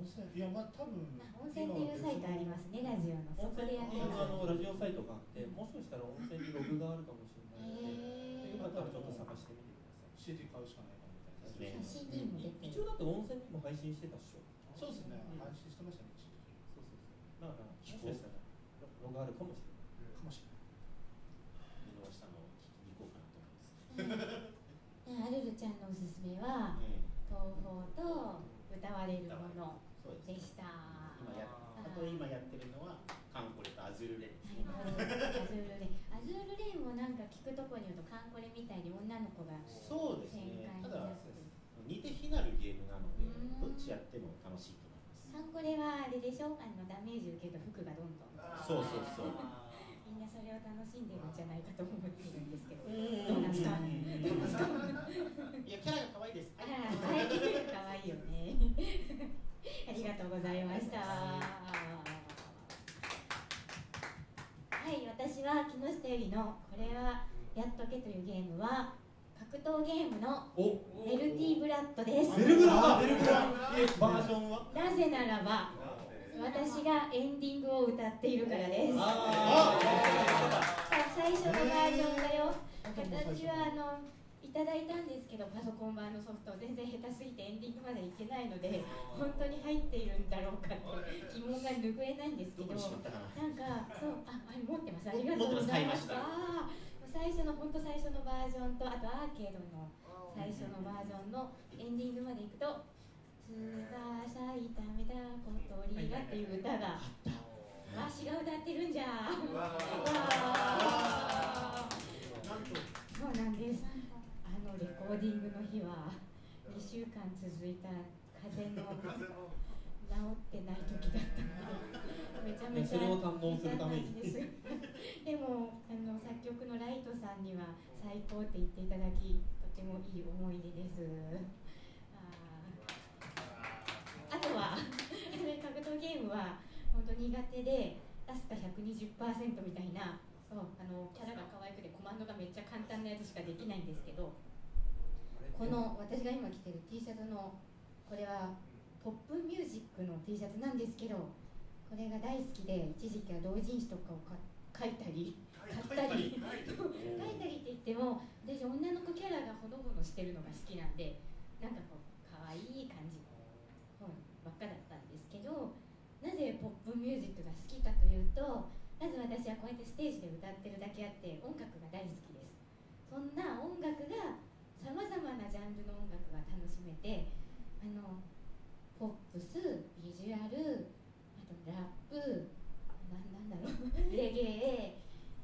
温泉？いやまあ多分あ温泉っていうサイトありますねラジオの。そこ温泉でやってまっていうあのラジオサイトがあってもしかしたら温泉にログがあるかもしれないので、へー。よかったらちょっと探してみてください。CD 買うしかないかもみたいなね。CD も出てる。一応だって温泉にも配信してたっしょ。そうですね。うん配信してましたね。そうそうそう。だからもしかしたらログあるかもしれないかもしれない見逃したのを聞きに行こうかなと思います。アルルちゃんのおすすめはええ東方とうたわれるものそうですねでした今やあと今やってるのは艦これとアズールレーンですはいね。アズールレーンアズールレーンもなんか聞くとこによると艦これみたいに女の子がそうですね。展開にただなってる似て非なるゲームなのでうんどっちやっても楽しいと思います。カンコレはあれでしょあのダメージ受けると服がどんどんそうそうそう。<laughs> みんなそれを楽しんでるんじゃないかと思ってるんですけどどどうなんですか？いやキャラが可愛いです。はい、可愛いよね。<laughs> ありがとうございました。はい、私は木下ゆりのこれはやっとけというゲームは格闘ゲームのおメルティーブラッドです。ベルグラあベルグラバージョンは？なぜならば私がエンディングを歌っているからです。最初のバージョンだよ。あ私はあのいただいたんですけどパソコン版のソフト全然下手すぎてエンディングまでいけないので本当に入っているんだろうかって疑問が拭えないんですけどな。なんかそうああれ持ってますありがとうございます持ってますあー最初の本当最初のバージョンとあとアーケードの最初のバージョンのエンディングまでいくと「翼痛めた小鳥が」っていう歌が。わしが歌ってるんじゃ。そうなんです。あのレコーディングの日は2週間続いた風の治ってない時だったのでめちゃめちゃそれを堪能するために。ですでもあの作曲のライトさんには最高って言っていただきとてもいい思い出ですとは格闘ゲームは本当苦手でラスカ120%みたいなそうあのキャラが可愛くてコマンドがめっちゃ簡単なやつしかできないんですけどこの私が今着てる T シャツのこれはポップミュージックの T シャツなんですけどこれが大好きで一時期は同人誌とかをか書いたり買ったり書いたりって言っても私女の子キャラがほのぼのしてるのが好きなんでなんかこう可愛い感じの本ばっかだったんですけどなぜポップミュージックが好きかというとまず私はこうやってステージで歌ってるだけあって音楽が大好きです。そんな音楽がさまざまなジャンルの音楽が楽しめてあのポップスビジュアルあとラップなんなんだろう <laughs> レゲエ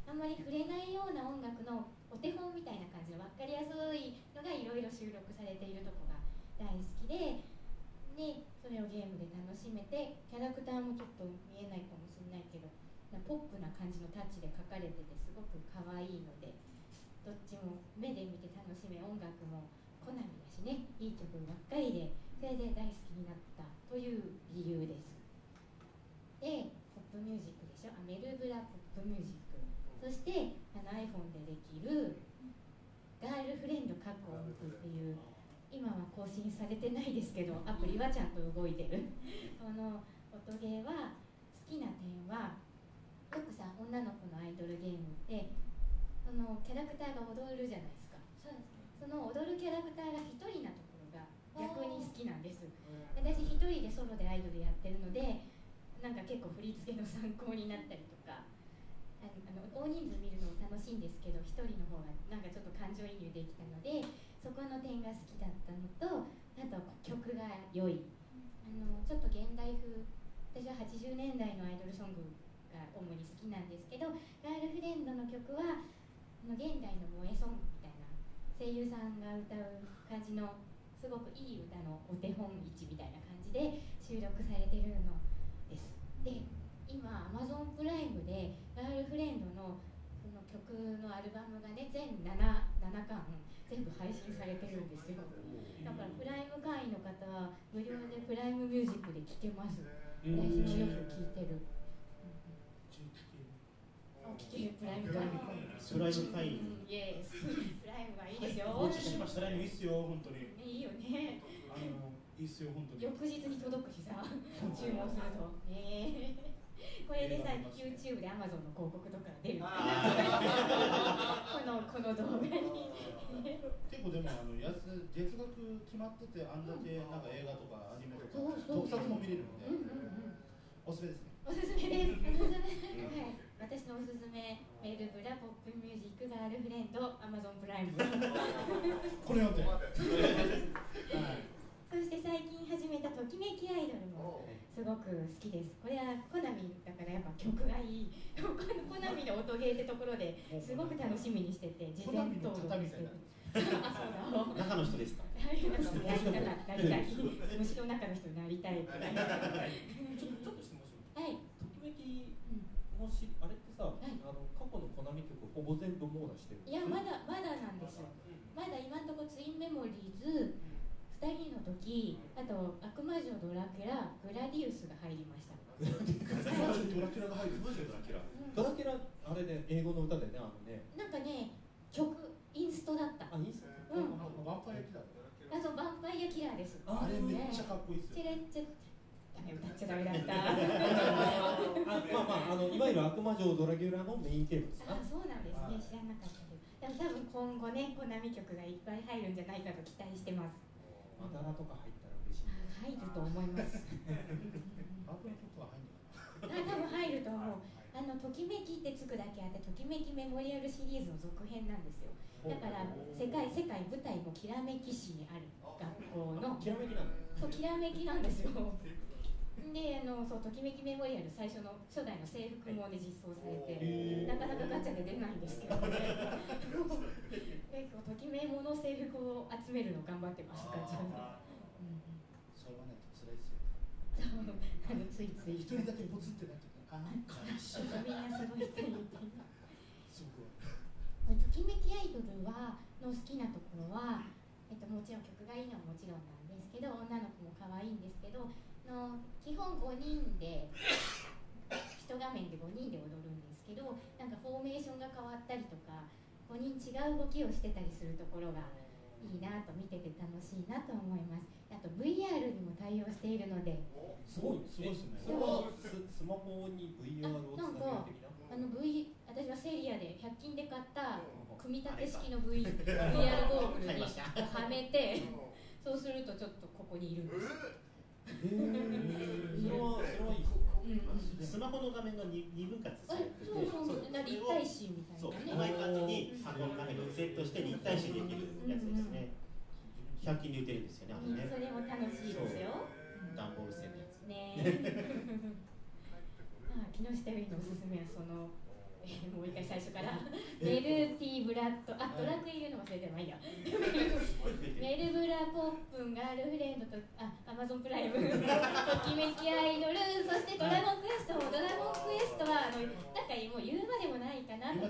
あんまり触れないような音楽のお手本みたいな感じの分かりやすいのがいろいろ収録されているとこが大好きででそれをゲームで楽しめてキャラクターもちょっと見えないかもしれないけどポップな感じのタッチで描かれててすごく可愛いのでどっちも目で見て楽しめ音楽もコナミだしねいい曲ばっかりでそれで大好きになったという理由です。でポップミュージックでしょ？あメルブラポップミュージック。そしてあの iPhone でできるガールフレンド過去音符っていう今は更新されてないですけどアプリはちゃんと動いてる。この音ゲーは好きな点はよくさ女の子のアイドルゲームってそのキャラクターが踊るじゃないですか。そうですね。その踊るキャラクターが一人なところが逆に好きなんです。私一人でソロでアイドルやってるのでなんか結構振り付けの参考になったりとかあの大人数見るのも楽しいんですけど一人の方がなんかちょっと感情移入できたのでそこの点が好きだったのとあと曲が良い。あのちょっと現代風。私は80年代のアイドルソングが主に好きなんですけどガールフレンドの曲はの現代の萌えソングみたいな声優さんが歌う感じのすごくいい歌のお手本市みたいな感じで収録されてるのです。で今 Amazon プライムでガールフレンドのその曲のアルバムがね全 7, 7巻全部配信されてるんですよ。だからプライム会員の方は無料でプライムミュージックで聴けます。私もよく聴いてるあ聴ける。プライム会員プライム会員。うんイエスプライムがいいですよ、放置しましたライブ <laughs> いいっすよ。本当に。ねいいよねあのいいっすよ本当に。翌日に届くしさ注文すると。ええこれでさ YouTube で Amazon の広告とか出るこのこの動画に。結構でもあのやつ月額決まっててあんだけなんか映画とかアニメとか特撮も見れるのでうんうんうん。おすすめですね。おすすめです。おすすめ。はい。私のおすすめ、メルブラ、ポップミュージック、ガールフレンド、アマゾンプライム。これ読んで。はいそして最近始めたときめきアイドルもすごく好きです。これはコナミだからやっぱ曲がいい。コナミの音ゲーってところですごく楽しみにしてて、事前登録してる。あ、そうだ。中の人ですか？なりたい、なりたい。虫の中の人になりたい。ちょちょっと質問しますはい。ときめきもしあれってさ、いあの過去のコナミ曲ほぼ全部網羅してるいや、まだ、まだなんですよ。まだ今のところツインメモリーズ2人の時あと悪魔女ドラキュラグラディウスが入りました。ドラキュラが入るドラキュラうん。ドラキュラあれで英語の歌でねあのね。なんかね曲インストだった。あいいっすねうん。ヴァンパイアキラーあそうヴァンパイアキラーですあれめっちゃかっこいいっすチよレッチェダメ歌っちゃダメだったあまあまああのいわゆる悪魔女ドラキュラのメインテーマですあなそうなんですね知らなかったけどでも多分今後ねコナミ曲がいっぱい入るんじゃないかと期待してますマダラとか入ったら嬉しいあ入ると思います。バブの曲は入多分入ると思う。あのときめきってつくだけあってときめきメモリアルシリーズの続編なんですよ。だから世界世界舞台もきらめき市にある学校の。きらめきなんだそうきらめきなんですよ。であのそうときめきメモリアル最初の初代の制服もね実装されてなかなかガチャで出ないんですけどね。結構ときめもの制服を集めるの頑張ってますガチャで、うんうんそれはね辛いっすよそうあのついつい一人だけポツってなってて <laughs> あ悲しいみんなすごい人いてすごいときめきアイドルはの好きなところは、えっと、もちろん曲がいいのはもちろんなんですけど女の子も可愛いんですけどの基本5人で一画面で5人で踊るんですけどなんかフォーメーションが変わったりとか5人違う動きをしてたりするところがいいなと見てて楽しいなと思います。あと VR にも対応しているので。すごいすごいっすね。それはススマホに VR をつなげる的なあの V 私はセリアで100均で買った組み立て式の v VR ゴーグルにはめてそうするとちょっとここにいるんです。へーそれはそれはいいっすスマホの画面が 2, 二分割さあれててそうそう。な立体視みたいそうなね。うまい感じに箱の中にセットして立体視できるやつですね。100均で売ってるんですよねあうんのねそれも楽しいですよ。段ボール製のやつ。ねえ。<laughs> あ木下ゆりのおすすめはその、えー <laughs> もう一回最初から。<laughs> メルティブラッドあドラクエ言うの忘れてもいいや <laughs> メルブラポップンガールフレンドとあアマゾンプライム。ときめきアイドルそしてドラゴンクエスト。ドラゴンクエストはあのなんかもう言うまでもないかな。なんか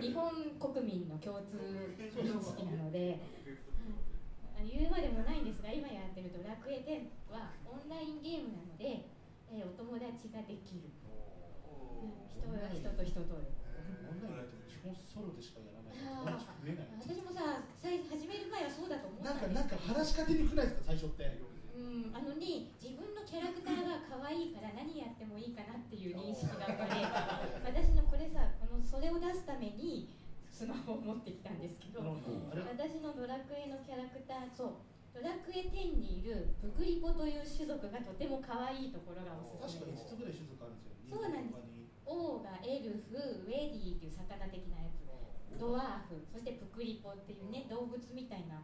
日本国民の共通認識なので。あの言うまでもないんですが今やってるドラクエ10はオンラインゲームなので、えーお友達ができる人が人と人とで。オンラインやっても基本ソロでしかやらない。から友達増えない私もさ最始める前はそうだと思っなんたんですかなんか話しかけにくくないですか最初って。うん、あのに自分のキャラクターが可愛いから何やってもいいかなっていう認識が生まれ私のこれさこのそれを出すためにスマホを持ってきたんですけど私のドラクエのキャラクターそう。ドラクエ10にいるプクリポという種族がとても可愛いところがおすす確かめです。5つぐらい種族あるんですよそうなんですオーガエルフウェディっていう魚的なやつドワーフそしてプクリポっていうね動物みたいな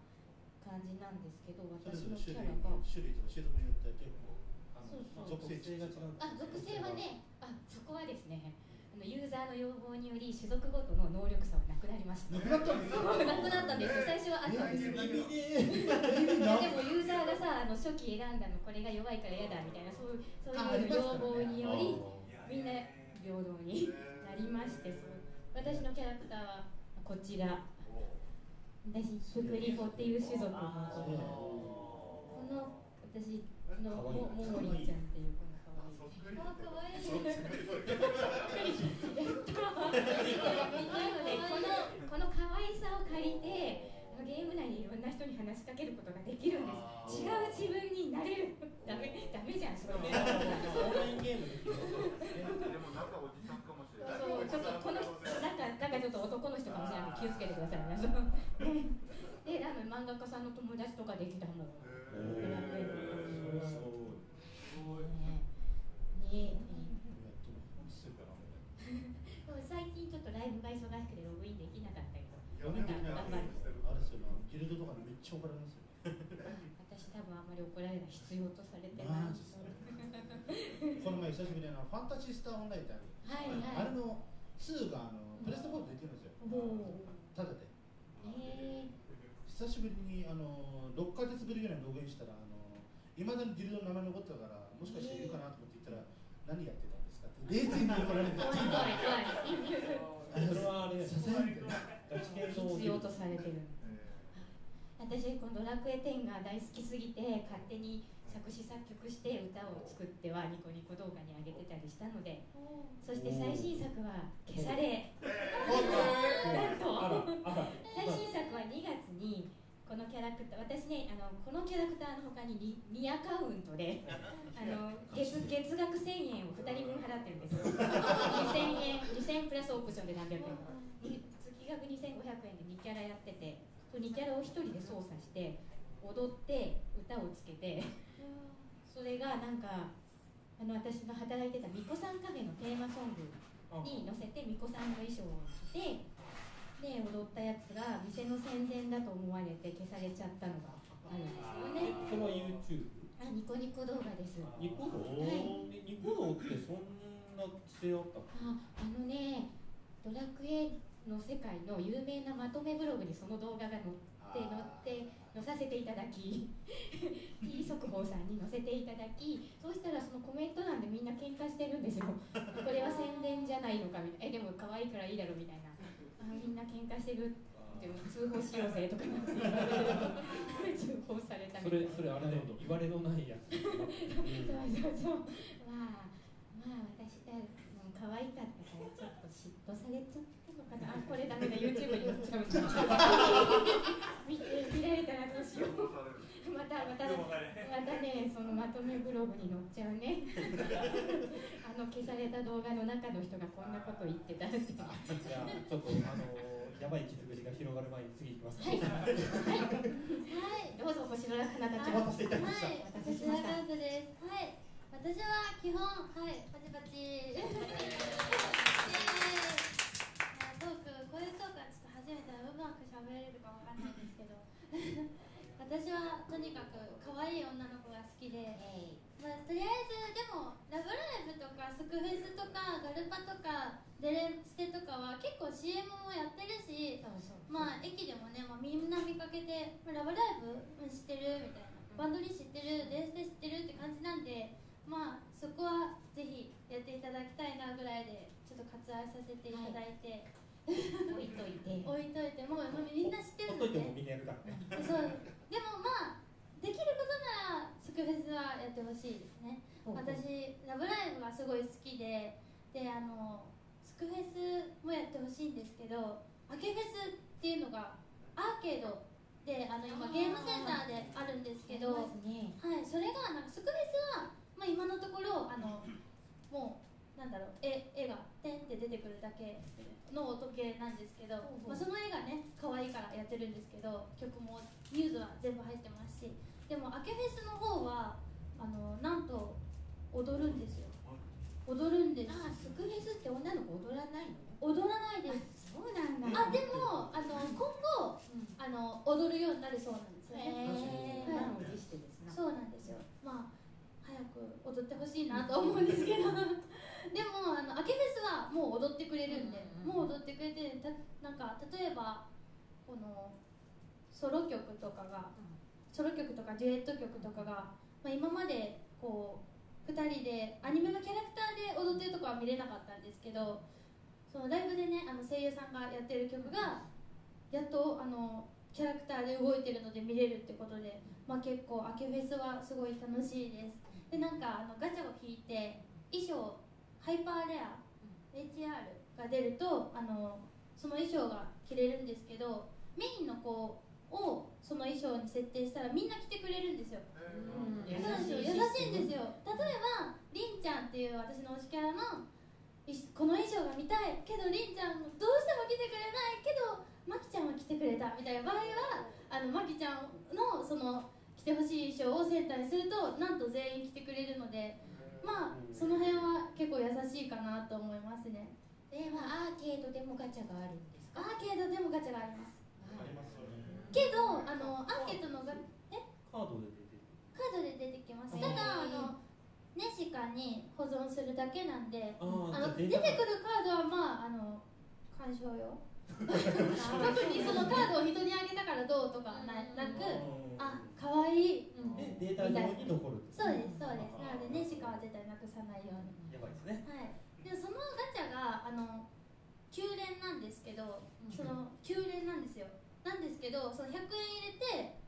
感じなんですけど私のれキャラが。種類とか種族によって結構そうそう。属性が違う。あ属性はねあそこはですねあのユーザーの要望により種族ごとの能力差はなくなりました。なくなったんですよなくなったんですよ。最初はあったんですよ。でもユーザーがさあの初期選んだのこれが弱いから嫌だみたいなそうそういう要望によりみんな平等になりましてそう私のキャラクターはこちら。私プクっていう種族。のこの私のもももりちゃんっていう子の可愛いあ可愛いなのでこのこの可愛さを借りてゲゲー。ム内でいろんな人に話しかけることができるんです違う自分になれるダメダメじゃんそれオンラインゲー。ムででも中おじさん。そうちょっとこの人なんかなんかちょっと男の人かもしれないので気をつけてください皆さんであの漫画家さんの友達とかできたもんねでも最近ちょっとライブが忙しくてログインできなかったけどなんか頑張るあれですよギルドとかでめっちゃ怒られますよ私多分あんまり怒られない必要とされてないこの前久しぶりにファンタジスタオンラインってあるはいはい。あれの2があのプレステ4で出てるんですよ。おただでえ久しぶりにあの6ヶ月ぶりぐらいにログインしたらあのいまだにギルドの名前残ってたからもしかしているかなと思って言ったら何やってたんですかって冷静に怒られてー、怖い怖い。怖いそれはあれさすがにガチ系の必要とされてる。私このドラクエ10が大好きすぎて勝手に作詞作曲して歌を作ってはニコニコ動画に上げてたりしたのでそして最新作は消されなんと。最新作は2月にこのキャラクター私ねあのこのキャラクターの他に 2, アカウントであの月月額1000円を2人分払ってるんですよ。2000円2000円プラスオプションで何百円月額2500円で2キャラやっててその2キャラを1人で操作して踊って歌をつけてそれがなんかあの私が働いてたみこさんカフェのテーマソングに載せてみこさんの衣装を着てで踊ったやつが店の宣伝だと思われて消されちゃったのがあるんですよね。その YouTube あニコニコ動画です。あニコ動？はい。えニコ動ってそんな規制あったの？あのねドラクエの世界の有名なまとめブログにその動画が載って載って載させていただき <laughs> T 速報さんに載せていただきそうしたらそのコメント欄でみんな喧嘩してるんですよ。これは宣伝じゃないのかみたいな。えでも可愛いからいいだろみたいな。<laughs> あみんな喧嘩してるでも通報しようぜとかなって。通報されたみたいなそれそれあれだよ言われのないやつそうそうそう。まあまあ私だもう可愛かったからちょっと嫉妬されちゃったあこれダメだ YouTube に載っちゃう見て見られたらどうしよう。またまたまたねそのまとめブログに載っちゃうね。あの消された動画の中の人がこんなこと言ってたってじゃあちょっとあのやばい。傷口が広がる前に次行きますはい。はい。どうぞ星の花たちお待たせいたしましたはい、私はカートです。はい、私は基本、はい、パチパチ。<laughs> イエーイ。いやトーク、こういうトークはちょっと初めてうまく喋れるかわかんないですけど。私はとにかく可愛い女の子が好きで、まあ、とりあえずでも「ラブライブ!」とか「スクフェス」とか「ガルパ」とか「デレステ」とかは結構 CM もやってるしまあ駅でもね、まあ、みんな見かけて「ラブライブうん知ってる?」みたいな「バンドリー知ってる?」「デレステ知ってる?」って感じなんでまあそこはぜひやっていただきたいなぐらいでちょっと割愛させていただいて、置いといて。置いといて。もうみんな知ってるのでほっといてもみんなやるからね。そう。でもまあできることならスクフェスはやってほしいですね。私「ラブライブ!」がすごい好きで。であのスクフェスもやってほしいんですけどアケフェスっていうのがアーケードであの今ゲームセンターであるんですけどはい、それがなんかスクフェスは、まあ、今のところあのもうなんだろう絵絵がテンって出てくるだけの音ゲーなんですけど、まあ、その絵がね可愛いからやってるんですけど曲もミューズは全部入ってますしでもアケフェスの方はあのなんと踊るんですよ。踊るんです。あスクフェスって女の子踊らないの？踊らないです。そうなんだ。あでもあの今後あの踊るようになるそうなんですよね。へえはい。そうなんですよ。まあ早く踊ってほしいなと思うんですけどでもあのアケフェスはもう踊ってくれるんで、もう踊ってくれてたなんか例えばこのソロ曲とかがソロ曲とかデュエット曲とかが、まあ、今までこう2人でアニメのキャラクターで踊ってるとこは見れなかったんですけどそのライブでねあの声優さんがやってる曲がやっとあのキャラクターで動いてるので見れるってことで、まあ、結構アケフェスはすごい楽しいです。でなんかあのガチャを引いて衣装ハイパーレア HR が出るとあのその衣装が着れるんですけどメインのこうをその衣装に設定したらみんな着てくれるんですよ。うん。そうなんですよ優しいんですよ。例えばりんちゃんっていう私の推しキャラのいこの衣装が見たい。けどりんちゃんどうしても着てくれないけどまきちゃんは着てくれた。みたいな場合はあのまきちゃんのその着てほしい衣装をセンターにするとなんと全員着てくれるのでまあその辺は結構優しいかなと思いますね。ではアーケードでもガチャがあるんですか？アーケードでもガチャがあります。ありますよね。けどあのアーケードのがカードで出てるカードで出てきます。うんただあのネシカに保存するだけなんでああの出てくるカードはまああの鑑賞用特にそのカードを人にあげたからどうとかななくあ可愛いうん。でデータ上に残るそうですそうです。なのでネシカは絶対なくさないように。やばいですね。はい。でそのガチャがあの9連なんですけどその9連なんですよ。なんですけどその100円入れて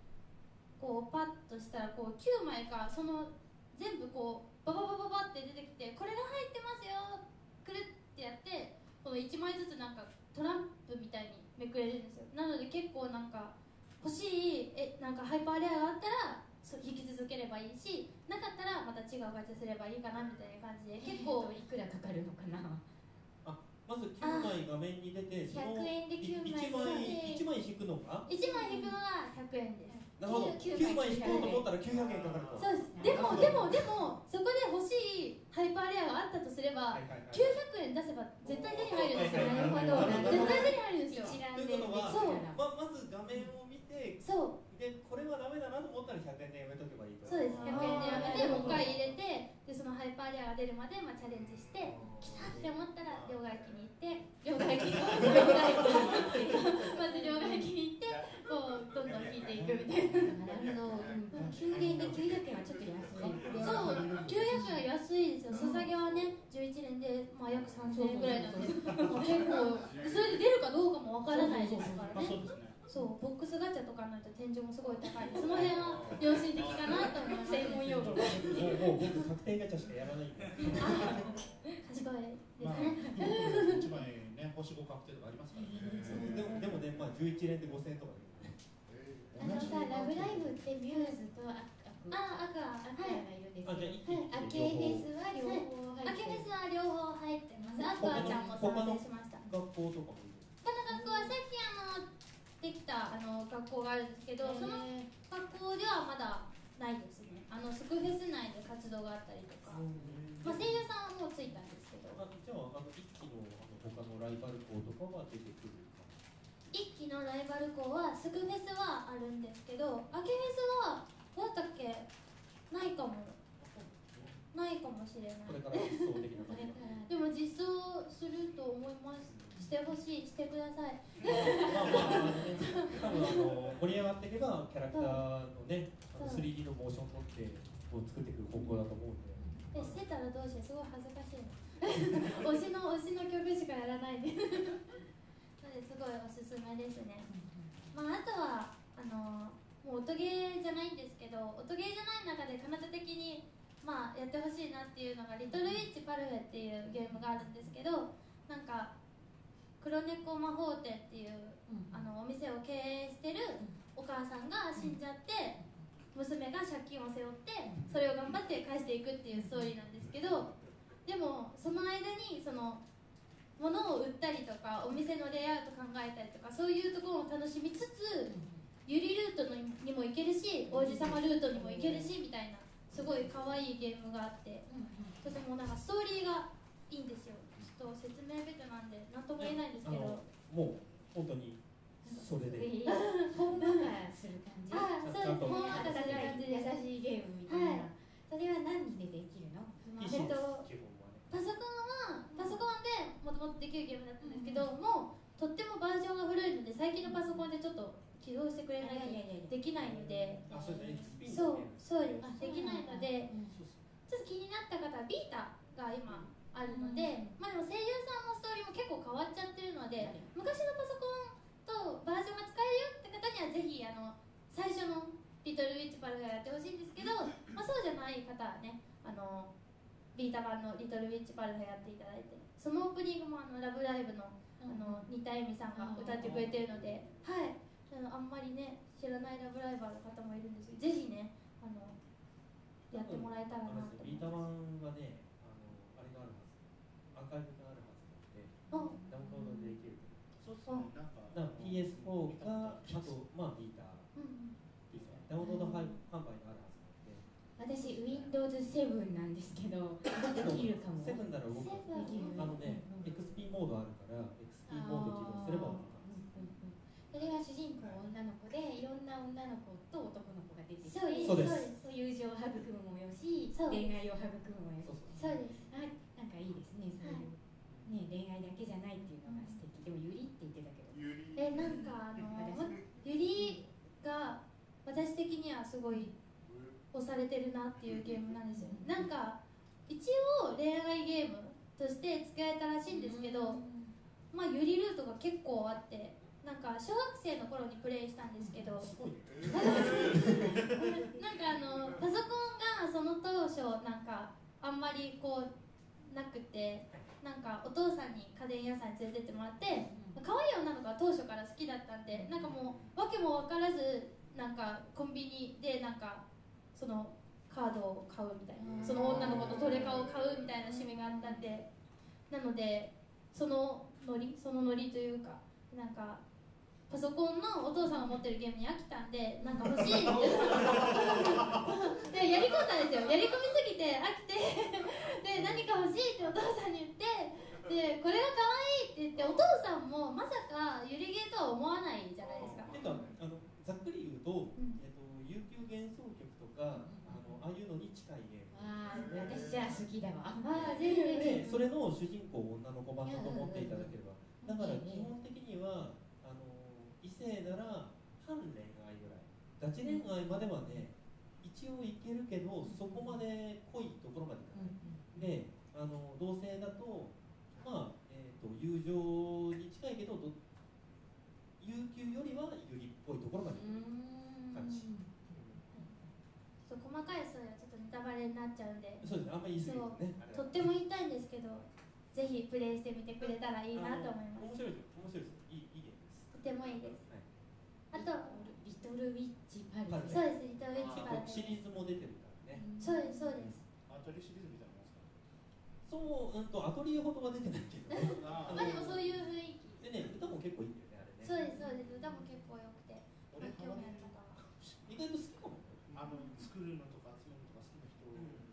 こうパッとしたらこう9枚かその全部こうバババババって出てきてこれが入ってますよくるってやってこの1枚ずつなんかトランプみたいにめくれるんですよ。なので結構なんか欲しいえなんかハイパーレアがあったらそう引き続ければいいしなかったらまた違うガチャすればいいかなみたいな感じで結構。いくらかかるのかな？まず9枚画面に出てその100円で9枚1枚1枚引くのが？1枚引くのが100円ですなるほど。9 9枚引こうと思ったら900円かかると。そうです。でもでもでもそこで欲しいハイパーレアがあったとすればはいはいはい。900円出せば絶対手に入るんですよなるほど絶対手に入るんですよ。一覧とでいうことはそう。ままず画面を見てそうでこれはダメだなと思ったら100円でやめとけばいいと。そうです。100円でやめてもう一回入れてでそのハイパーレアが出るまで、まあ、チャレンジして来たって思ったら両替機に行って両替機 <laughs> 両替機まず両替機に行ってこうどんどん引いていくみたいな。なるほど、うん、9連で900円はちょっと安いそう900円は安いですよ捧げはね11年で、まあ、約3000円ぐらいなん。でもう結構それで出るかどうかもわからないですからね。まあそうボックスガチャとかないと天井もすごい高い。その辺は良心的かなと思います。専門用語。がもうもう僕確定ガチャしかやらない。んで賢いですまあね、1枚ね星5確定とかありますからねでもでもね、まあ、11連で5000円とかであのさ、ラブライブってミューズとアあ赤アクアはいがいるんですけど、アケフェスは両方入アってるケフェスは両方入ってますアクアちゃんもしました学校とかもいるこの学校はさっきあのできたあの学校があるんですけどそのへ学校ではまだないですね。あのスクフェス内で活動があったりとか、まあ、声優さんはもうついたんですけど。あじゃああの一期のあの他のライバル校とかは出てくるか一期のライバル校はスクフェスはあるんですけどアケフェスはどうだったっけ？ないかも。ないかもしれない。これから実装的なこ感じれからでも実装すると思いますしてほしいしてください。まあまあ、あのね、多分あの盛り上がっていけばキャラクターのね、あのそう 3D のモーションを取ってこう作っていく方向だと思うんで。えしてたらどうしようすごい恥ずかしいの。<laughs> 推しの推しの曲しかやらない。でなのですごいおすすめですね。まああとはあのもう音ゲーじゃないんですけど音ゲーじゃない中で彼方的にまあやってほしいなっていうのが「リトルウィッチパルフェ」っていうゲームがあるんですけどなんか黒猫魔法店っていうあのお店を経営してるお母さんが死んじゃって娘が借金を背負ってそれを頑張って返していくっていうストーリーなんですけどでもその間にその物を売ったりとかお店のレイアウト考えたりとかそういうところを楽しみつつゆりルートにも行けるし王子様ルートにも行けるしみたいなすごい可愛いゲームがあってとてもなんかストーリーがいいんですよと説明ベタなんで何とも言えないんですけど。もう本当にそれで。<laughs> ほんわかする感じ。あそうです。ほんわかする感じ優で。すしいゲームみたいな、それは何でできるの？パソコンはパソコンでもともとできるゲームだったんですけど、もうとってもバージョンが古いので最近のパソコンでちょっと起動してくれないとできないので。あ、そうですね。XP そうです。あできないのでうん。ちょっと気になった方はビータが今あるので、まあでも声優さんのストーリーも結構変わっちゃってるので昔のパソコンとバージョンが使えるよって方にはぜひあの最初の「リトルウィッチパルフェ」やってほしいんですけど、<laughs> まあ、そうじゃない方はねあのビータ版の「リトルウィッチパルフェ」やっていただいてそのオープニングもあの「ラブライブの」あの新田恵美さんが歌ってくれてるので、はい、あのあんまりね知らないラブライバーの方もいるんですけどぜひねあのやってもらえたらなと思いビータます版がねあのあれがあるはずアーカイブがあるはずなのであ。ダウンロードできるそうっすねなんかだから PS4 かあとまあビー。タうん。ダウンロード販売があるはずなんで。私 Windows7 なんですけどできるかも。セブンなら動く。セブン。できるあのね、うん XP モードあるから XP モード起動すれば動くそれは主人公女の子でいろんな女の子と男の子が出てきてそうですそうですそう友情を育むもよしそう恋愛を育むもよしそうそうそうですいいですねそういう、ね恋愛だけじゃないっていうのが素敵。でもゆりって言ってたけど。えなんかあのまゆりが私的にはすごい押されてるなっていうゲームなんですよね。なんか一応恋愛ゲームとして使えたらしいんですけど、まあゆりルートが結構あってなんか小学生の頃にプレイしたんですけど。すごい <laughs> なんかあのパソコンがその当初なんかあんまりこうなくてなんかお父さんに家電屋さんに連れてってもらって可愛い女の子が当初から好きだったんでなんかもう訳も分からずなんかコンビニでなんかそのカードを買うみたいなその女の子のトレカを買うみたいな趣味があったんでなのでそのノリそのノリというかなんかパソコンのお父さんが持ってるゲームに飽きたんでなんか欲しいって。<laughs> でやり込んだんですよ。やり込みすぎて飽きて。で何か欲しいってお父さんに言ってでこれが可愛いって言ってお父さんもまさかゆりゲーとは思わないじゃないですか。てかあのざっくり言うと、ん。えっと、悠久幻想曲とか、あのああいうのに近いゲーム。ああ私じゃあ好きだわ。ああぜひぜでそれの主人公を女の子版だと思っていただければ。だから基本的には性なら半恋愛ぐらい。ガチ恋愛まではね一応いけるけどそこまで濃いところまでいかない。であの同性だとまあ、えー、と友情に近いけどど悠久よりはゆりっぽいところまで感じ、ひそう細かいそういうのはちょっとネタバレになっちゃうんで。そうですねあんまり言い過ぎるとねとっても言いたいんですけどぜひプレイしてみてくれたらいいなと思います。面白いです面白いです。いいいいゲームです。とてもいいです。はいあとリトルウィッチパルパルそうですリトルウィッチパラ結構シリーズも出てるからね。そうですそうです。アトリシリーズみたいなもんですか？そう、うんと、アトリエほどは出てないけど。<laughs> あまあでもそういう雰囲気。でね、歌も結構いいんだよね、あれね。そうですそうです。歌も結構良くて。俺興味ある方は意外と好きかもあの作るのとか集めるのとか好きな人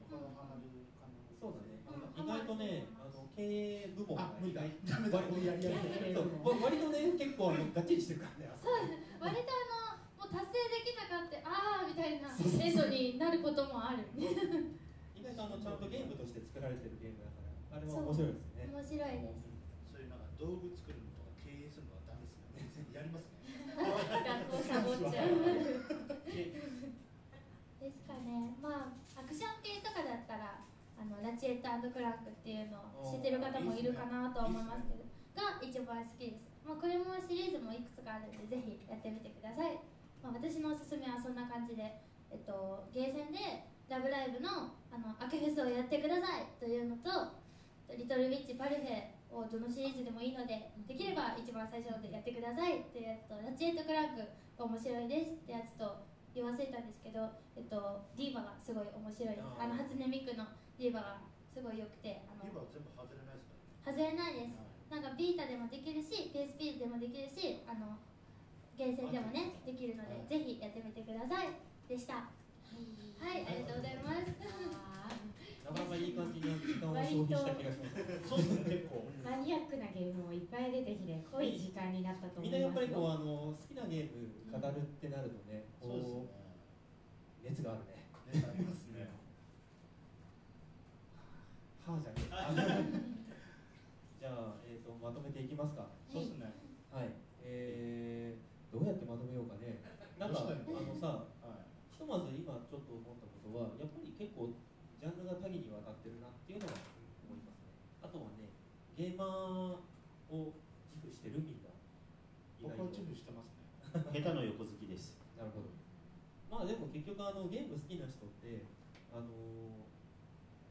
他はハマるかなそうだね、うん。意外とね、経営部門があ無理だ。意ダメやりやりそうわ割とね、結構あのがっちりしてるからねあそうです割とあのもう達成できなかったああみたいなエンドになることもある。意外とあのちゃんとゲームとして作られてるゲームだからあれは面白いですね。面白い。ですそういうなんか道具作るのとか経営するのはダメですねやりますね。<laughs> 学校サボっちゃう。<laughs> ですかね。まあアクション系とかだったらあのラチエットクランクっていうのを知ってる方もいるかなとは思いますけど。が一番好きです、まあ、これもシリーズもいくつかあるんでぜひやってみてください、まあ、私のおすすめはそんな感じで、えっと、ゲーセンで「ラブライブの!」あのアケフェスをやってくださいというのと「リトルウィッチパルフェ」をどのシリーズでもいいのでできれば一番最初でやってくださいというやつと「ラチエットクランクが面白いです」ってやつと言わせたんですけど、えっと、ディーバがすごい面白いです。あの初音ミクのディーバがすごい良くてあのリバは全部外れないですか外れないです。なんかビータでもできるし PSP でもできるしあのゲーセンでもねできるのでぜひやってみてください。でした。はい。ありがとうございます。<laughs> なかなかいい感じに時間を消費した気がします。<laughs> そうですね結構。マニアックなゲームもいっぱい出てきて濃い時間になったと思みんなやっぱりこうあの好きなゲーム語るってなるとね、そうですこね。う熱があるね。ねありますねはあじゃね。えじゃあ、えー、とまとめていきますか。そうですね。はい。えー、どうやってまとめようかね。なんかあのさはい。ひとまず今ちょっと思ったことはやっぱり結構ジャンルが多岐にわたってるなっていうのは思いますね。あとはねゲーマーを自負してるみんな僕は自負してますね。<laughs> 下手の横好きです。なるほど。まあでも結局あのゲーム好きな人ってあの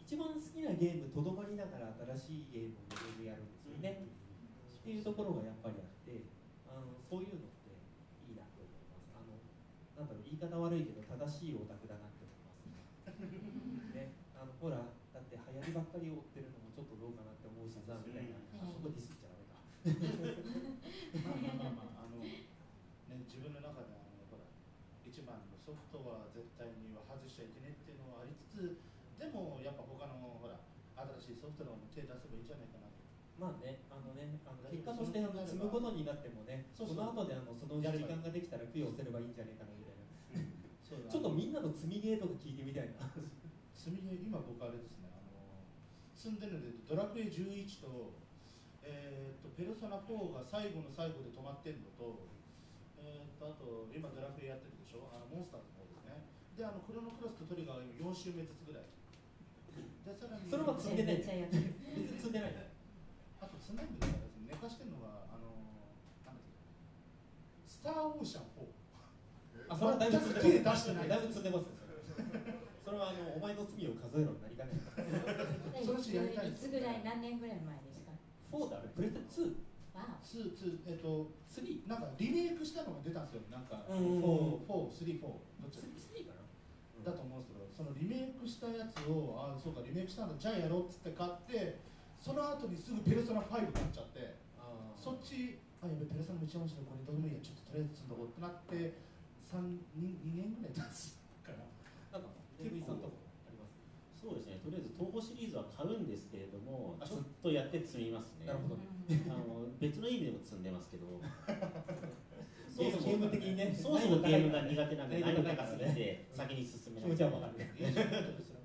一番好きなゲームとどまりながら新しいゲームをいろいろやるんですよね、っていうところがやっぱりあってあのそういうのっていいなと思悪いけど正しいオタクだなって思います。<laughs> ね、あのほらだって流行りばっかり追ってるのもちょっとどうかなって思うしさみたいな、あそこディスっちゃダメか。<laughs> <laughs> まあまあまああのね自分の中であのほら一番のソフトは絶対には外しちゃいけないっていうのはありつつでもやっぱ他のほら新しいソフトの方も手出せばいいんじゃないかなとまあね、あのね、あの積むことになってもね、そそうそう。の後であのその時間ができたら供養すればいいんじゃないかなみたいな。ちょっとみんなの積みゲーとか聞いてみたいな。積みゲー今僕あれですねあの住んでるのでドラクエ11と,、えー、とペルソナ4が最後の最後で止まってるのと,、えー、とあと今ドラクエやってるでしょあのモンスターズの方ですねであのクロノクロスとトリガーが今4周目ずつぐらいでさらにそれは積んでない積んでない。あと積んでんだから寝かしてるのがあのなんだっけスターオーシャン4あ、それはだいぶ手出。してない。だいぶ積んでますよ。それそれはあのお前の罪を数えろになりかねない。<laughs> そのうちやりたいいつぐらい何年ぐらい前ですか？4だ。あれプレステ2、わ2、2えっ、と3、なんかリメイクしたのが出たんですよ。なんかうん4、4、3、4どっちだ3かな。だと思うんですけどそのリメイクしたやつをあそうかリメイクしたんだ。じゃあやろうっつって買ってその後にすぐペルソナ5買っちゃってそっちあやべペルソナも一番面白いこれどうでもいいやちょっととりあえず積んどこうってなって三 2, 2年ぐらい経つからなんか、デビーさんとこあります。そうですねとりあえず東宝シリーズは買うんですけれどもあちょっとやって積みますね。なるほど。うんあの別の意味でも積んでますけど。ゲームゲーム的にね、そもそもゲームが苦手なんで何度かす高いからね。ぎて先に進め気ない持ちはわかる。<laughs>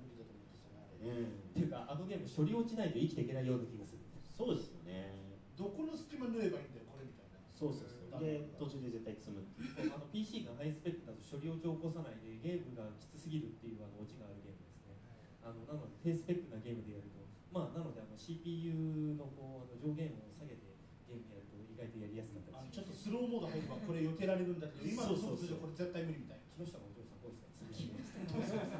っていうか、あのゲーム処理落ちないと生きていけないような気がする。そうですよね。どこの隙間縫えばいいんだよこれみたいな。そうそうそう。で途中で絶対積むっていう。あの PC がハイスペックだと処理落ちを起こさないでゲームがきつすぎるっていうあのオチがあるゲームですね。あのなので低スペックなゲームでやると、まあなのであの CPU のこうあの上限を下げてゲームやると意外とやりやすかったりしあのちょっとスローモード入ればこれ予定られるんだけど今のそうそうそう速度じゃこれ絶対無理みたいな。木下のお嬢さんどうですか？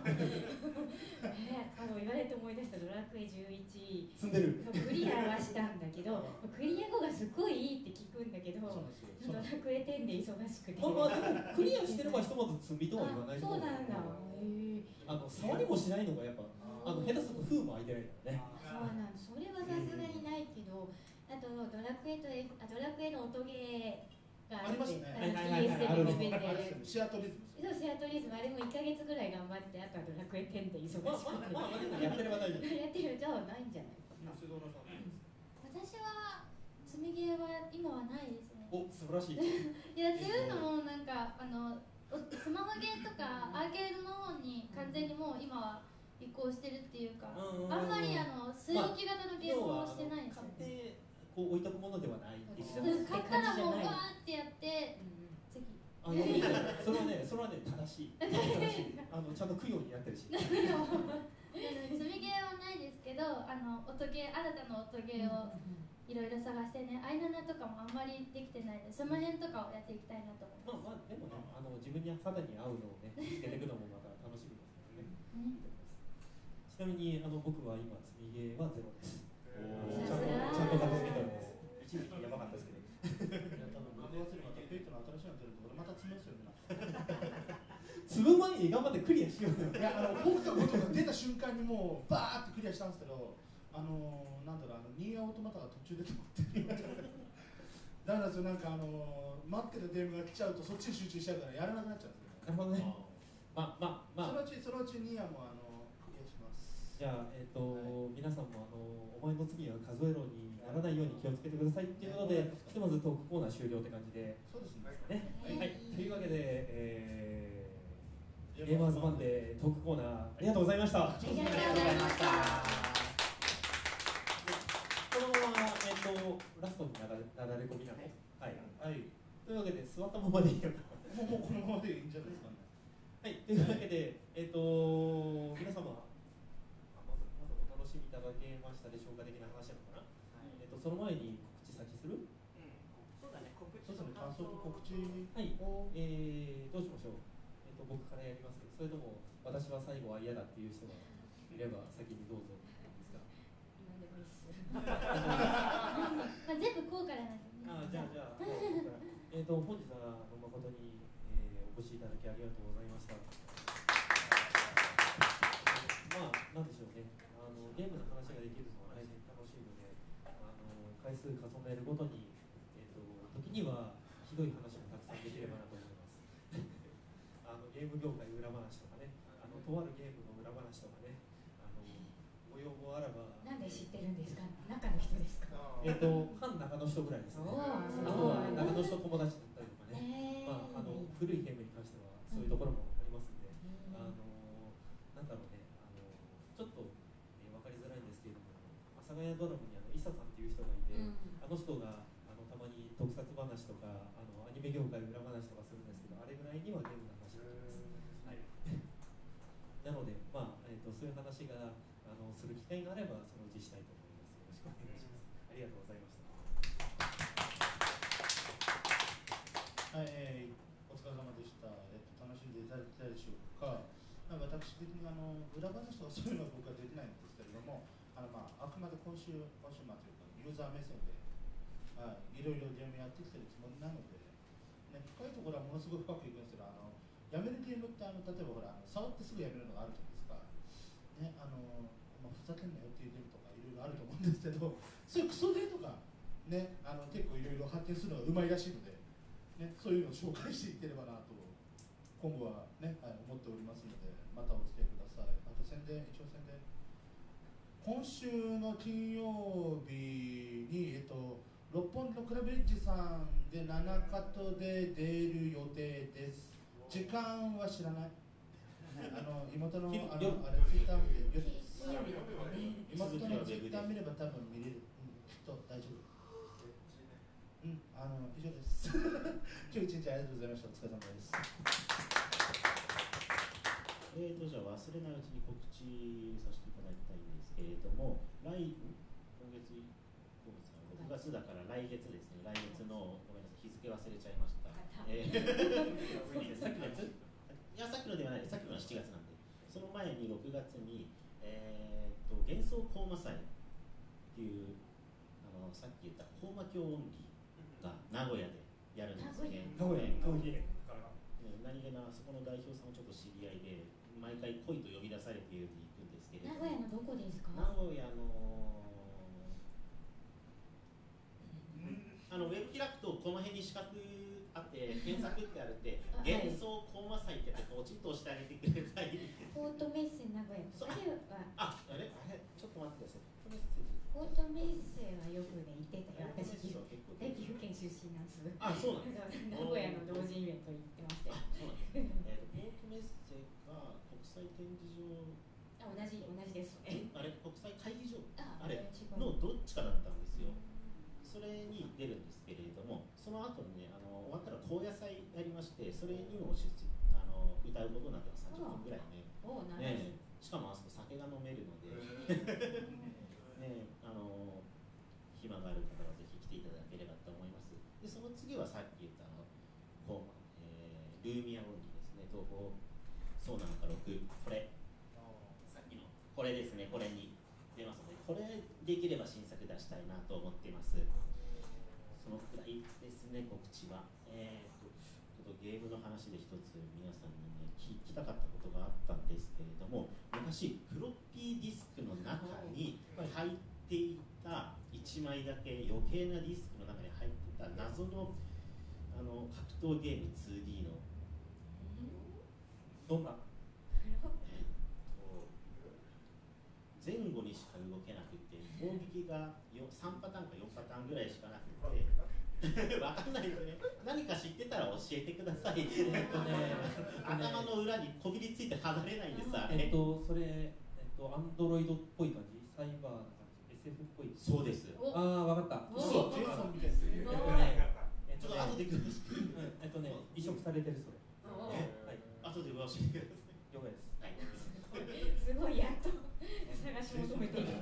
えあの言われて思い出したドラクエ11積んでる。クリアはしたんだけどクリア後がすごいいいって聞くんだけどドラクエ10で忙しくて。まあまあでもクリアしてればひとまず積みとは言わないそうなんだ。あの触りもしないのがやっぱあの下手すると封も開いてないからね。そうなんそれはさすがにないけどあとドラクエとあドラクエの音ゲーがありますね。シアトリズムそうシアトリズム。あれも1か月ぐらい頑張ってあとはドラクエ10で忙しくて、やってれば大丈夫。やってるじゃあないんじゃない？かな私は積みゲーは今はないですね。お素晴らしい。<laughs> いやっていうのもなんかあのおスマホゲーとかアーケードの方に完全にもう今は移行してるっていうかうんあんまりあの据え置き型のゲームをしてないんですよ、買ってこう置いとくものではない。っていうそうで買ったらもうわーってやって。うん。次。あいやいやそれはねそれはね正しい。正しい。あのちゃんと供養にやってるし。積みゲーはないですけどあの音ゲー新たな音ゲーをいろいろ探してねアイナナとかもあんまりできてないのでその辺とかをやっていきたいなと思いまあまあでもねあの自分に肌に合うのをね見つけていくのもまた楽しみですからね。ちなみにあの僕は今積みゲーはゼロです。おちゃんとちゃんと片付けております。一時期やばかったですけどいや多分6月にまたペイトの新しいの出ると俺また詰めますよね積む前に頑張ってクリアしようよいやあの僕とことが出た瞬間にもうバーってクリアしたんですけどあのなんだろうあのニーアオートマタが途中で止まってるだからですよなんかあの待ってたゲームが来ちゃうとそっちに集中しちゃうからやらなくなっちゃうんですよ。ねなるほどね。まあまあまあ。そのうちそのうちニーアもあのじゃあ、えっ、と、皆さんもあのお前の罪は数えろにならないように気をつけてくださいっていうので、ひとまずトークコーナー終了って感じで、そうですね。ね、はい。はい、というわけで、えー、ゲーマーズバンでトークコーナーありがとうございました。ありがとうございました。このまま、えっ、と、ラストになだれなだれ込みなの？はい。はい。というわけで、座ったままでいいのか。もうもうこのままでいいんじゃないですかね。はい、というわけで、えっ、と、皆様、お楽しみいただけましたでしょうか的な話なのかな？えっ、と、その前に告知先する？そうだね、告知そうですね感想と告知はいをえー、どうしましょう？えっ、と、僕からやります。それとも、私は最後は嫌だっていう人がいれば、先にどうぞ。いいですか？何でもいいっす <laughs> まあ、全部こうからなんでねあーじゃあじゃあ、えっと本日は誠に、えー、おお越しいただきありがとうございました。まあ、なんでしょうね。あのゲームの話ができるのは大変楽しいので、あの回数重ねるごとに、えっ、と時にはひどい話もたくさんできればなと思います。<laughs> あのゲーム業界裏話とかね、あのとあるゲームの裏話とかね、あのご要望あらば。なんで知ってるんですか？中の人ですか？えっ、と、反中の人ぐらいですね。おあーとは中の人友達だったりとかね。へーまあ、あの古いゲームに関してはそういうところもありますんで、うんあのなんだろうね、あのちょっと、えー、分かりづらいんですけれども、阿佐ヶ谷ドラムにあの伊佐さんっていう人がいて、うんあの人があのたまに特撮話とかあのアニメ業界裏話とかするんですけど、あれぐらいにはゲームの話ができます。はい、なので、まあえー、とそういう話があのする機会があれば、そのうちしたいと思います。よろしくお願いします。ありがとうございました。はい、えーお疲れ様でした。えっと楽しんでいたでしょうか。まあ私的にあの裏話とかそういうのは僕はできないんですけれども、あのまああくまで今週今週末というかユーザー目線で、はい、いろいろゲームやってきてるつもりなので、ね深いところはものすごく深くいくんですけど、あのやめるゲームってあの例えばほら触ってすぐやめるのがあるじゃないですか。ねあのまあふざけんなよっていうゲームとかいろいろあると思うんですけど、そういうクソゲーとかねあの結構いろいろ発展するのがうまいらしいので。ね、そういうのを紹介していければなと今後はね、はい、思っておりますのでまたお付き合いください。あと宣伝一応宣伝。今週の金曜日に、えっと、六本木のクラブエッジさんで7カットで出る予定です。時間は知らない。あの妹の <laughs> あのあれツイッター見て妹のツイッター見れば多分見れる、うん、きっと大丈夫。うん、あの以上です。<laughs> 今日一日ありがとうございました。お疲れ様です。えーとじゃあ忘れないうちに告知させていただきたいんですけれども、来今月今月は6月だから来月ですね、来月のごめんなさい日付忘れちゃいました。えー <laughs> さっきのやつ？いやさっきのではない、さっきのは7月なんで、その前に6月にえーと幻想コーマ祭っていうあのさっき言ったコーマ教音儀が名古屋でやるんですね。名古屋。ね名古屋か何気なそこの代表さんもちょっと知り合いで毎回来いと呼び出されている行くんですけれども。名古屋のどこですか？名古屋のあのウェブ開くとこの辺に四角あって検索ってあるって <laughs> 幻想コーマ祭ってやってポチッと押してあげてくれたり。フォートメッセ名古屋。そう。あれはああれ？あれ？ちょっと待ってください。これメッセージ。フォートメッセはよくね行ってたよ。私岐阜そう結構え岐阜県あそうなんです名古屋の同時イベント行ってましたよあそうなんですえっとポートメッセが国際展示場？あ同じ同じです。ねあれ国際会議場？ああれのどっちかだったんですよ。それに出るんですけれどもその後にねあの終わったら高野祭やりましてそれにも出あの歌うことになってます。30分ぐらいね。おなるねしかもあそこ酒が飲めるので。<laughs> ねあの暇がある方はぜひ来ていただければと思いますでその次はさっき言ったあのこう、えールーミアオンリーですね。東宝そうなのか6これ。さっきの。これですね。これに出ますのでこれできれば新作出したいなと思っています。そのくらいですね告知は。えー、とちょっとゲームの話で一つ皆さんにね聞きたかったことがあったんですけれども昔フロッピーディスクの中に入っていた1枚だけ余計なディスク謎のあの格闘ゲーム 2D のどんなえっと前後にしか動けなくて攻撃がよ3パターンか4パターンぐらいしかなくて。<laughs> わかんないよね。何か知ってたら教えてください。えっとね頭の裏にこびりついて離れないんですあれえっとそれえっとアンドロイドっぽい感じ？サイバー SF っぽいそうです。ああわかった。お。そう、ジェイソンみたいな。えっとねえっっと後で詳しく。うんえっとね移植されてるそれ。はい。後で教えてく。了解です。はい。すごいやっと探し求めている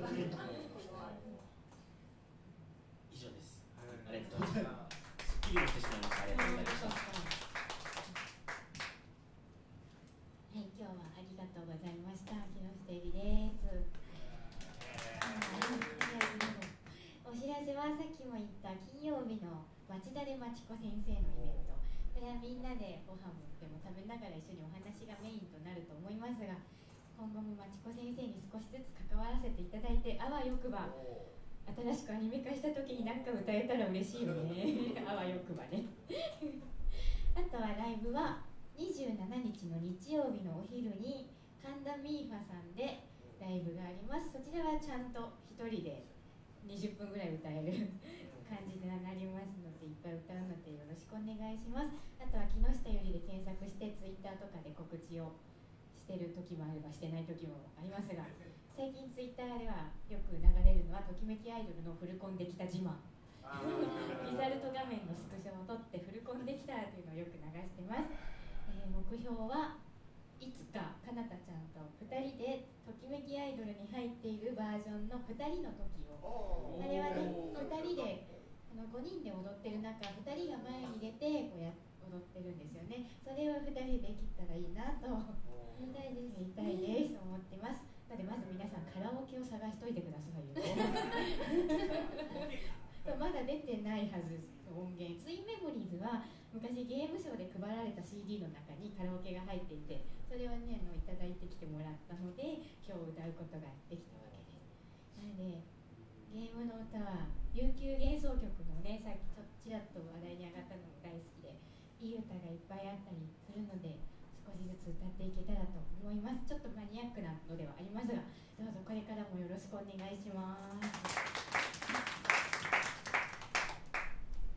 以上ですありがとうございますすっきりもしてしまいましたありがとうございましたはい、今日はありがとうございました。木下ゆりです。お知らせはさっきも言った金曜日の町田でまちこ先生のイベント。これはみんなでご飯もでも食べながら一緒にお話がメインとなると思いますが今後もまちこ先生に少しずつ関わらせていただいてあわよくば新しくアニメ化した時に何か歌えたら嬉しいよねあわよくばね。<laughs> あとはライブは27日の日曜日のお昼に神田ミーファさんでライブがあります。そちらはちゃんと1人で20分ぐらい歌える感じになりますのでいっぱい歌うのでよろしくお願いします。あとは木下よりで検索してツイッターとかで告知をしてる時もあればしてない時もありますが最近ツイッターではよく流れるのはときめきアイドルのフルコンできた自慢。<laughs> リザルト画面のスクショを撮ってフルコンできたというのをよく流してます、えー目標はいつかかなたちゃんと2人でときめきアイドルに入っているバージョンの2人の時を。あれはね2人であの5人で踊ってる中2人が前に出てこうや踊ってるんですよね。それを2人でできたらいいなと見たいです。言いたいです。思ってます。なのでまず皆さんカラオケを探しといてくださいよ <laughs> まだ出てないはず音源。ツインメモリーズは昔ゲームショーで配られた CD の中にカラオケが入っていてそれをねあのいただいてきてもらったので今日歌うことができたわけです。なのでゲームの歌は琉球幻想曲のねさっきちらっと話題に上がったのも大好きでいい歌がいっぱいあったりするので少しずつ歌っていけたらと思います。ちょっとマニアックなのではありますが。どうぞこれからもよろしくお願いします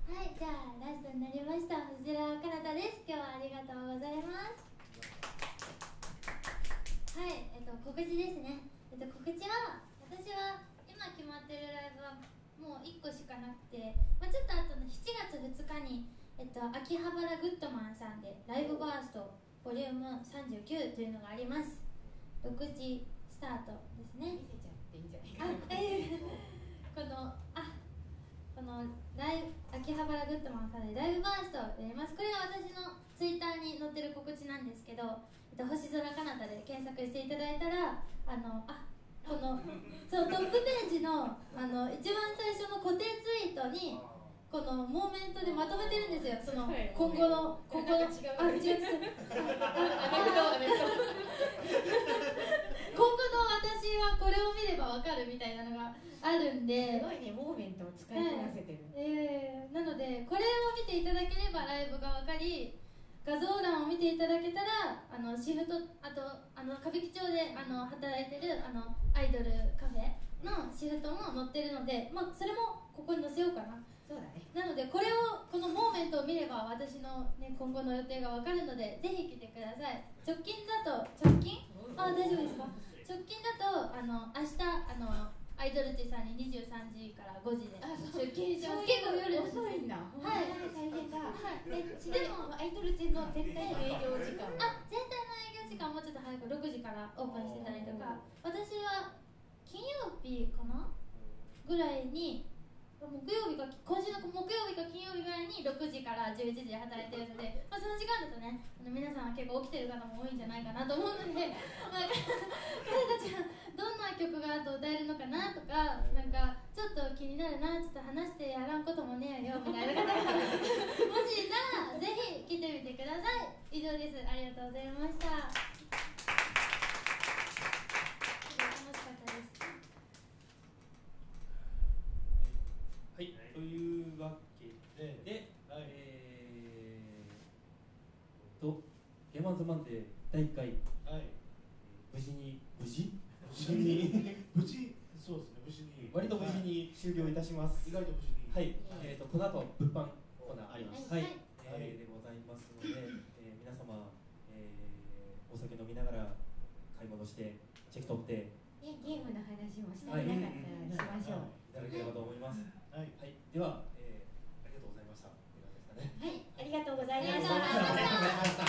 はいじゃあラストになりました。藤原かなたです今日はありがとうございますはいえっと告知ですね。えっと告知は私は今決まってるライブはもう1個しかなくて、まあ、ちょっと後の7月2日にえっと秋葉原グッドマンさんでライブバーストボリューム39というのがあります。6時スタートですね。見せちゃっていいんじゃないあかなえ。ーこのあこのライブ秋葉原グッドマンさんでライブバーストをやります。これは私のツイッターに載ってる告知なんですけど、えっと、星空かなたで検索していただいたらあのあこのそうトップページのあの一番最初の固定ツイートにこのモーメントでまとめてるんですよ。そのはい。今後の今後の違う。あ今後の私はこれを見ればわかるみたいなのがあるんで。すごいねモーメントを使いこなせてる、えー、なのでこれを見ていただければライブが分かり画像欄を見ていただけたらあのシフトあとあの歌舞伎町であの働いてるあのアイドルカフェのシフトも載ってるので、まあ、それもここに載せようかな。そうだね。なのでこれをこのモーメントを見れば私の、ね、今後の予定が分かるのでぜひ来てください。直近だと直近？あ大丈夫ですか？直近だとあの明日あのアイドルチさんに23時から5時で。出勤します。結構夜遅いんだ。はい。大変だ。はいえちなみにアイドルチェの全体の営業時間は？あ全体の営業時間もうちょっと早く6時からオープンしてたりとか。私は金曜日かな？ぐらいに木曜日か今週の木曜日か金曜日ぐらいに6時から11時で働いてるので、まあ、その時間だとねあの皆さんは結構起きてる方も多いんじゃないかなと思うので、<laughs> まあ、彼たちはどんな曲があと歌えるのかなとかなんかちょっと気になるなちょっと話してやらんこともねえよみたいな方が <laughs> もしいたらぜひ来てみてください。以上です。ありがとうございました。レマンズマンデー第1回、はい、無事に無事？無事そうですね無事に。割と無事に終了いたします、はい、意外と無事に。はい、えっ、ー、とこの後物販コーナーあります。はい、はい、えー、でございますので、えー、皆様、えー、お酒飲みながら買い物してチェック取って。ゲームの話もしてなかったらしましょう、はい、いただければと思います。はい、はい、では、えー、ありがとうございました。はい、ありがとうございました。